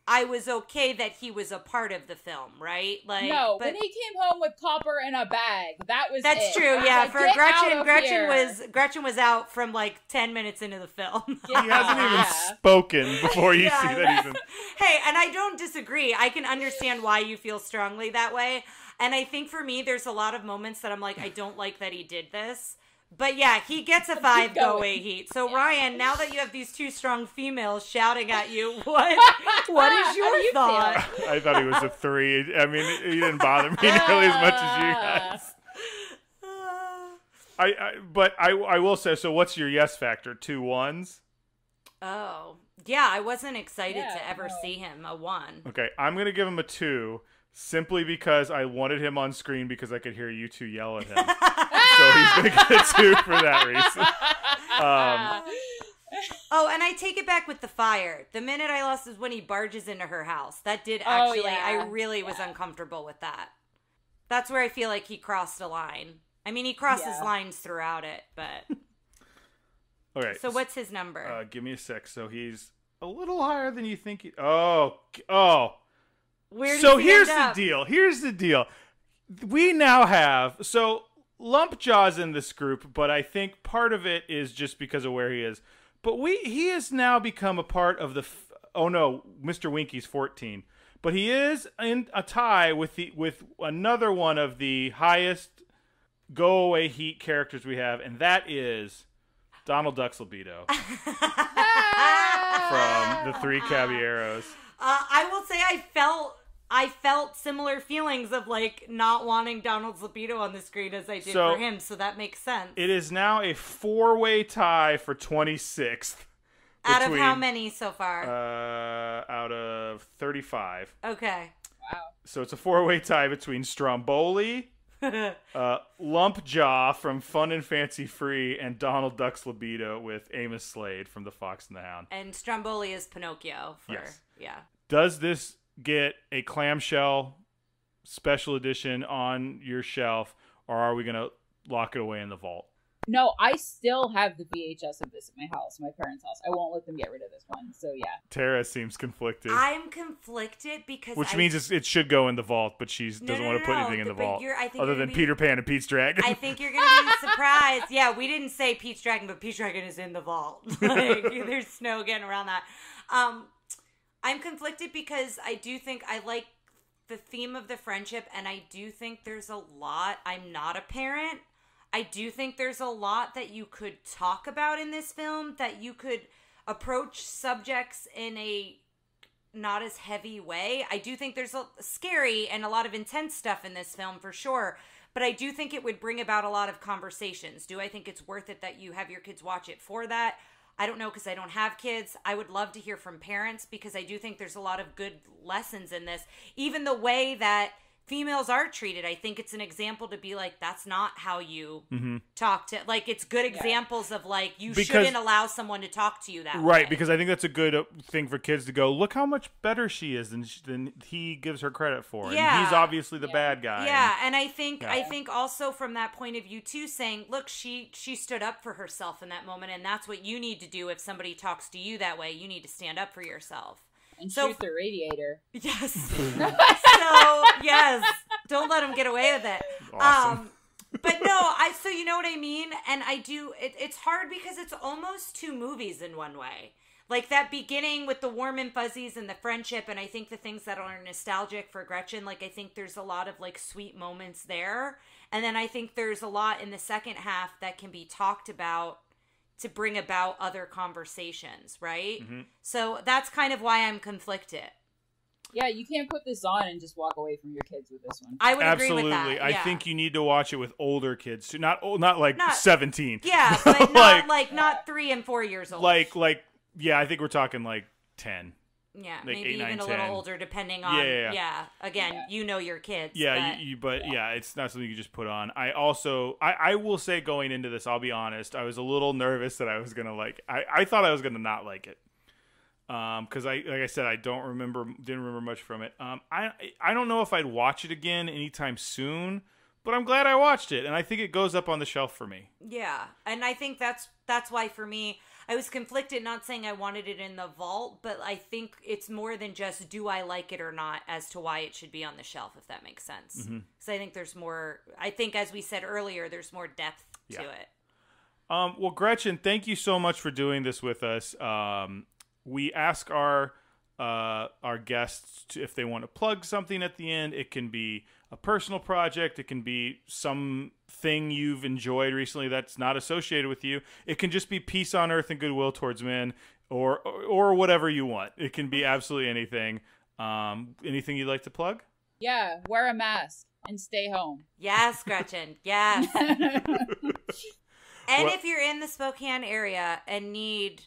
I was okay that he was a part of the film, right? Like, no, but when he came home with copper in a bag, that was that's it. true. Yeah, like, for Gretchen, Gretchen here." was Gretchen was out from like ten minutes into the film. Get He hasn't even spoken before you Yeah, see that he's in. hey, and I don't disagree. I can understand why you feel strongly that way. And I think for me, there's a lot of moments that I'm like, I don't like that he did this. But yeah, he gets a five go away heat. So Ryan, now that you have these two strong females shouting at you, what what is your do you feel? thought? I thought he was a three. I mean, he didn't bother me nearly as much as you guys. Ah. I, I but I I will say. So, what's your yes factor? Two ones. Oh, yeah, I wasn't excited Yeah, to ever no. see him a one. Okay, I'm gonna give him a two, simply because I wanted him on screen because I could hear you two yell at him. so he's gonna get a two for that reason. Um, Oh, and I take it back with the fire. The minute I lost is when he barges into her house. That did Oh, actually. yeah. I really was uncomfortable with that. That's where I feel like he crossed a line. I mean, he crosses Yeah. lines throughout it, but okay. so what's his number? Uh, give me a sec. So he's a little higher than you think. He, oh, oh. Where so he here's the deal. Here's the deal. We now have so Lumpjaw's in this group, but I think part of it is just because of where he is. But we he has now become a part of the. F- oh no, Mr. Winkie's 14, but he is in a tie with the with another one of the highest go away heat characters we have, and that is Donald Duck's libido from the Three Caballeros. Uh, I will say I felt I felt similar feelings of like not wanting Donald's libido on the screen as I did So- for him, so that makes sense. It is now a four-way tie for 26th. Out of how many so far? Uh, out of 35. okay. Wow. So it's a four-way tie between Stromboli, uh, Lumpjaw from Fun and Fancy Free, and Donald Duck's libido with Amos Slade from The Fox and the Hound. and Stromboli is Pinocchio for Yes. yeah. Does this get a clamshell special edition on your shelf, or are we gonna lock it away in the vault? No, I still have the VHS of this at my house, my parents' house. I won't let them get rid of this one. So yeah. Tara seems conflicted. I'm conflicted because Which I, means it should go in the vault, but she doesn't no, want to no, put no, anything in the vault you're- I think other than be- Peter Pan and Pete's Dragon. I think you're gonna be surprised. Yeah, we didn't say Pete's Dragon, but Pete's Dragon is in the vault. like, there's no getting around that. Um, I'm conflicted because I do think I like the theme of the friendship, and I do think there's a lot. I'm not a parent. I do think there's a lot that you could talk about in this film that you could approach subjects in a not as heavy way. I do think there's a scary and a lot of intense stuff in this film for sure, but I do think it would bring about a lot of conversations. Do I think it's worth it that you have your kids watch it for that? I don't know because I don't have kids. I would love to hear from parents because I do think there's a lot of good lessons in this. Even the way that females are treated, I think it's an example to be like, that's not how you talk to. Like, it's good examples of like, you Because- shouldn't allow someone to talk to you that way. right, because I think that's a good uh, thing for kids to go, look how much better she is than, sh- than he gives her credit for. Yeah. And he's obviously the bad guy. Yeah, and I think Yeah. I think also from that point of view too, saying, look, she she stood up for herself in that moment, and that's what you need to do if somebody talks to you that way. You need to stand up for yourself. And So- shoot the radiator. Yes. so yes, don't let them get away with it. Awesome. Um, but no, I so you know what I mean, and I do. It, it's hard because it's almost two movies in one way. Like that beginning with the warm and fuzzies and the friendship, and I think the things that are nostalgic for Gretchen. Like I think there's a lot of like sweet moments there, and then I think there's a lot in the second half that can be talked about to bring about other conversations, right? Mm-hmm. So that's kind of why I'm conflicted. Yeah, you can't put this on and just walk away from your kids with this one. I would Absolutely. agree with that. I yeah. think you need to watch it with older kids too. Not old, not like Not- 17. Yeah, but not Like- like, not three and four years old. Like like yeah, I think we're talking like 10. Yeah, like maybe eight, even nine, a little older, depending on. Yeah, Yeah, yeah, yeah. Again, Yeah. you know your kids. Yeah, but- you, you but yeah. it's not something you just put on. I also I, I will say going into this, I'll be honest, I was a little nervous that I was gonna like I, I thought I was gonna not like it. Um, because I like I said, I don't remember didn't remember much from it. Um, I I don't know if I'd watch it again anytime soon, but I'm glad I watched it, and I think it goes up on the shelf for me. yeah, and I think that's that's why for me, I was conflicted. Not saying I wanted it in the vault, but I think it's more than just do I like it or not as to why it should be on the shelf. If that makes sense, because Mm-hmm. I think there's more. I think as we said earlier, there's more depth to it. Um, well, Gretchen, thank you so much for doing this with us. Um, we ask our uh, our guests to, if they want to plug something at the end. It can be a personal project. It can be something you've enjoyed recently that's not associated with you. It can just be peace on earth and goodwill towards men, or or, or whatever you want. It can be absolutely anything. Um, anything you'd like to plug? Yeah, wear a mask and stay home. Yes, Gretchen. Yes. And Well- if you're in the Spokane area and need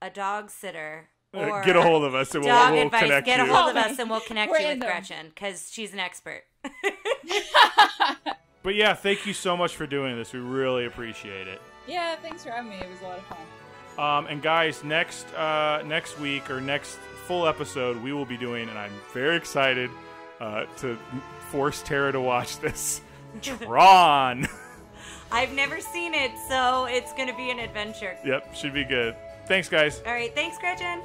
a dog sitter or Get a hold of us and we'll, dog we'll advice, connect get you. a hold of us and we'll connect you with Random. Gretchen because she's an expert. But yeah, thank you so much for doing this. We really appreciate it. yeah, thanks for having me. It was a lot of fun. Um, and guys, next uh, next week or next full episode, we will be doing, and I'm very excited uh, to force Tara to watch this. Tron. I've never seen it, so it's going to be an adventure. yep, should be good. Thanks, guys. All right, thanks, Gretchen.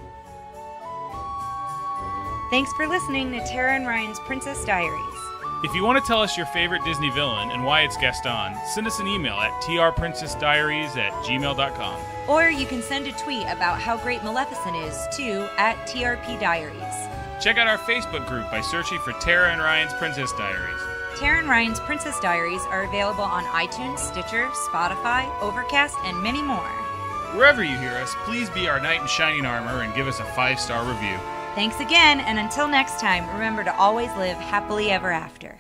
Thanks for listening to Tara and Ryan's Princess Diaries. If you want to tell us your favorite Disney villain and why it's Gaston, send us an email at trprincessdiaries at gmail.com. Or you can send a tweet about how great Maleficent is to at TRP Diaries. Check out our Facebook group by searching for Tara and Ryan's Princess Diaries. Tara and Ryan's Princess Diaries are available on iTunes, Stitcher, Spotify, Overcast, and many more. Wherever you hear us, please be our knight in shining armor and give us a five star review. Thanks again, and until next time, remember to always live happily ever after.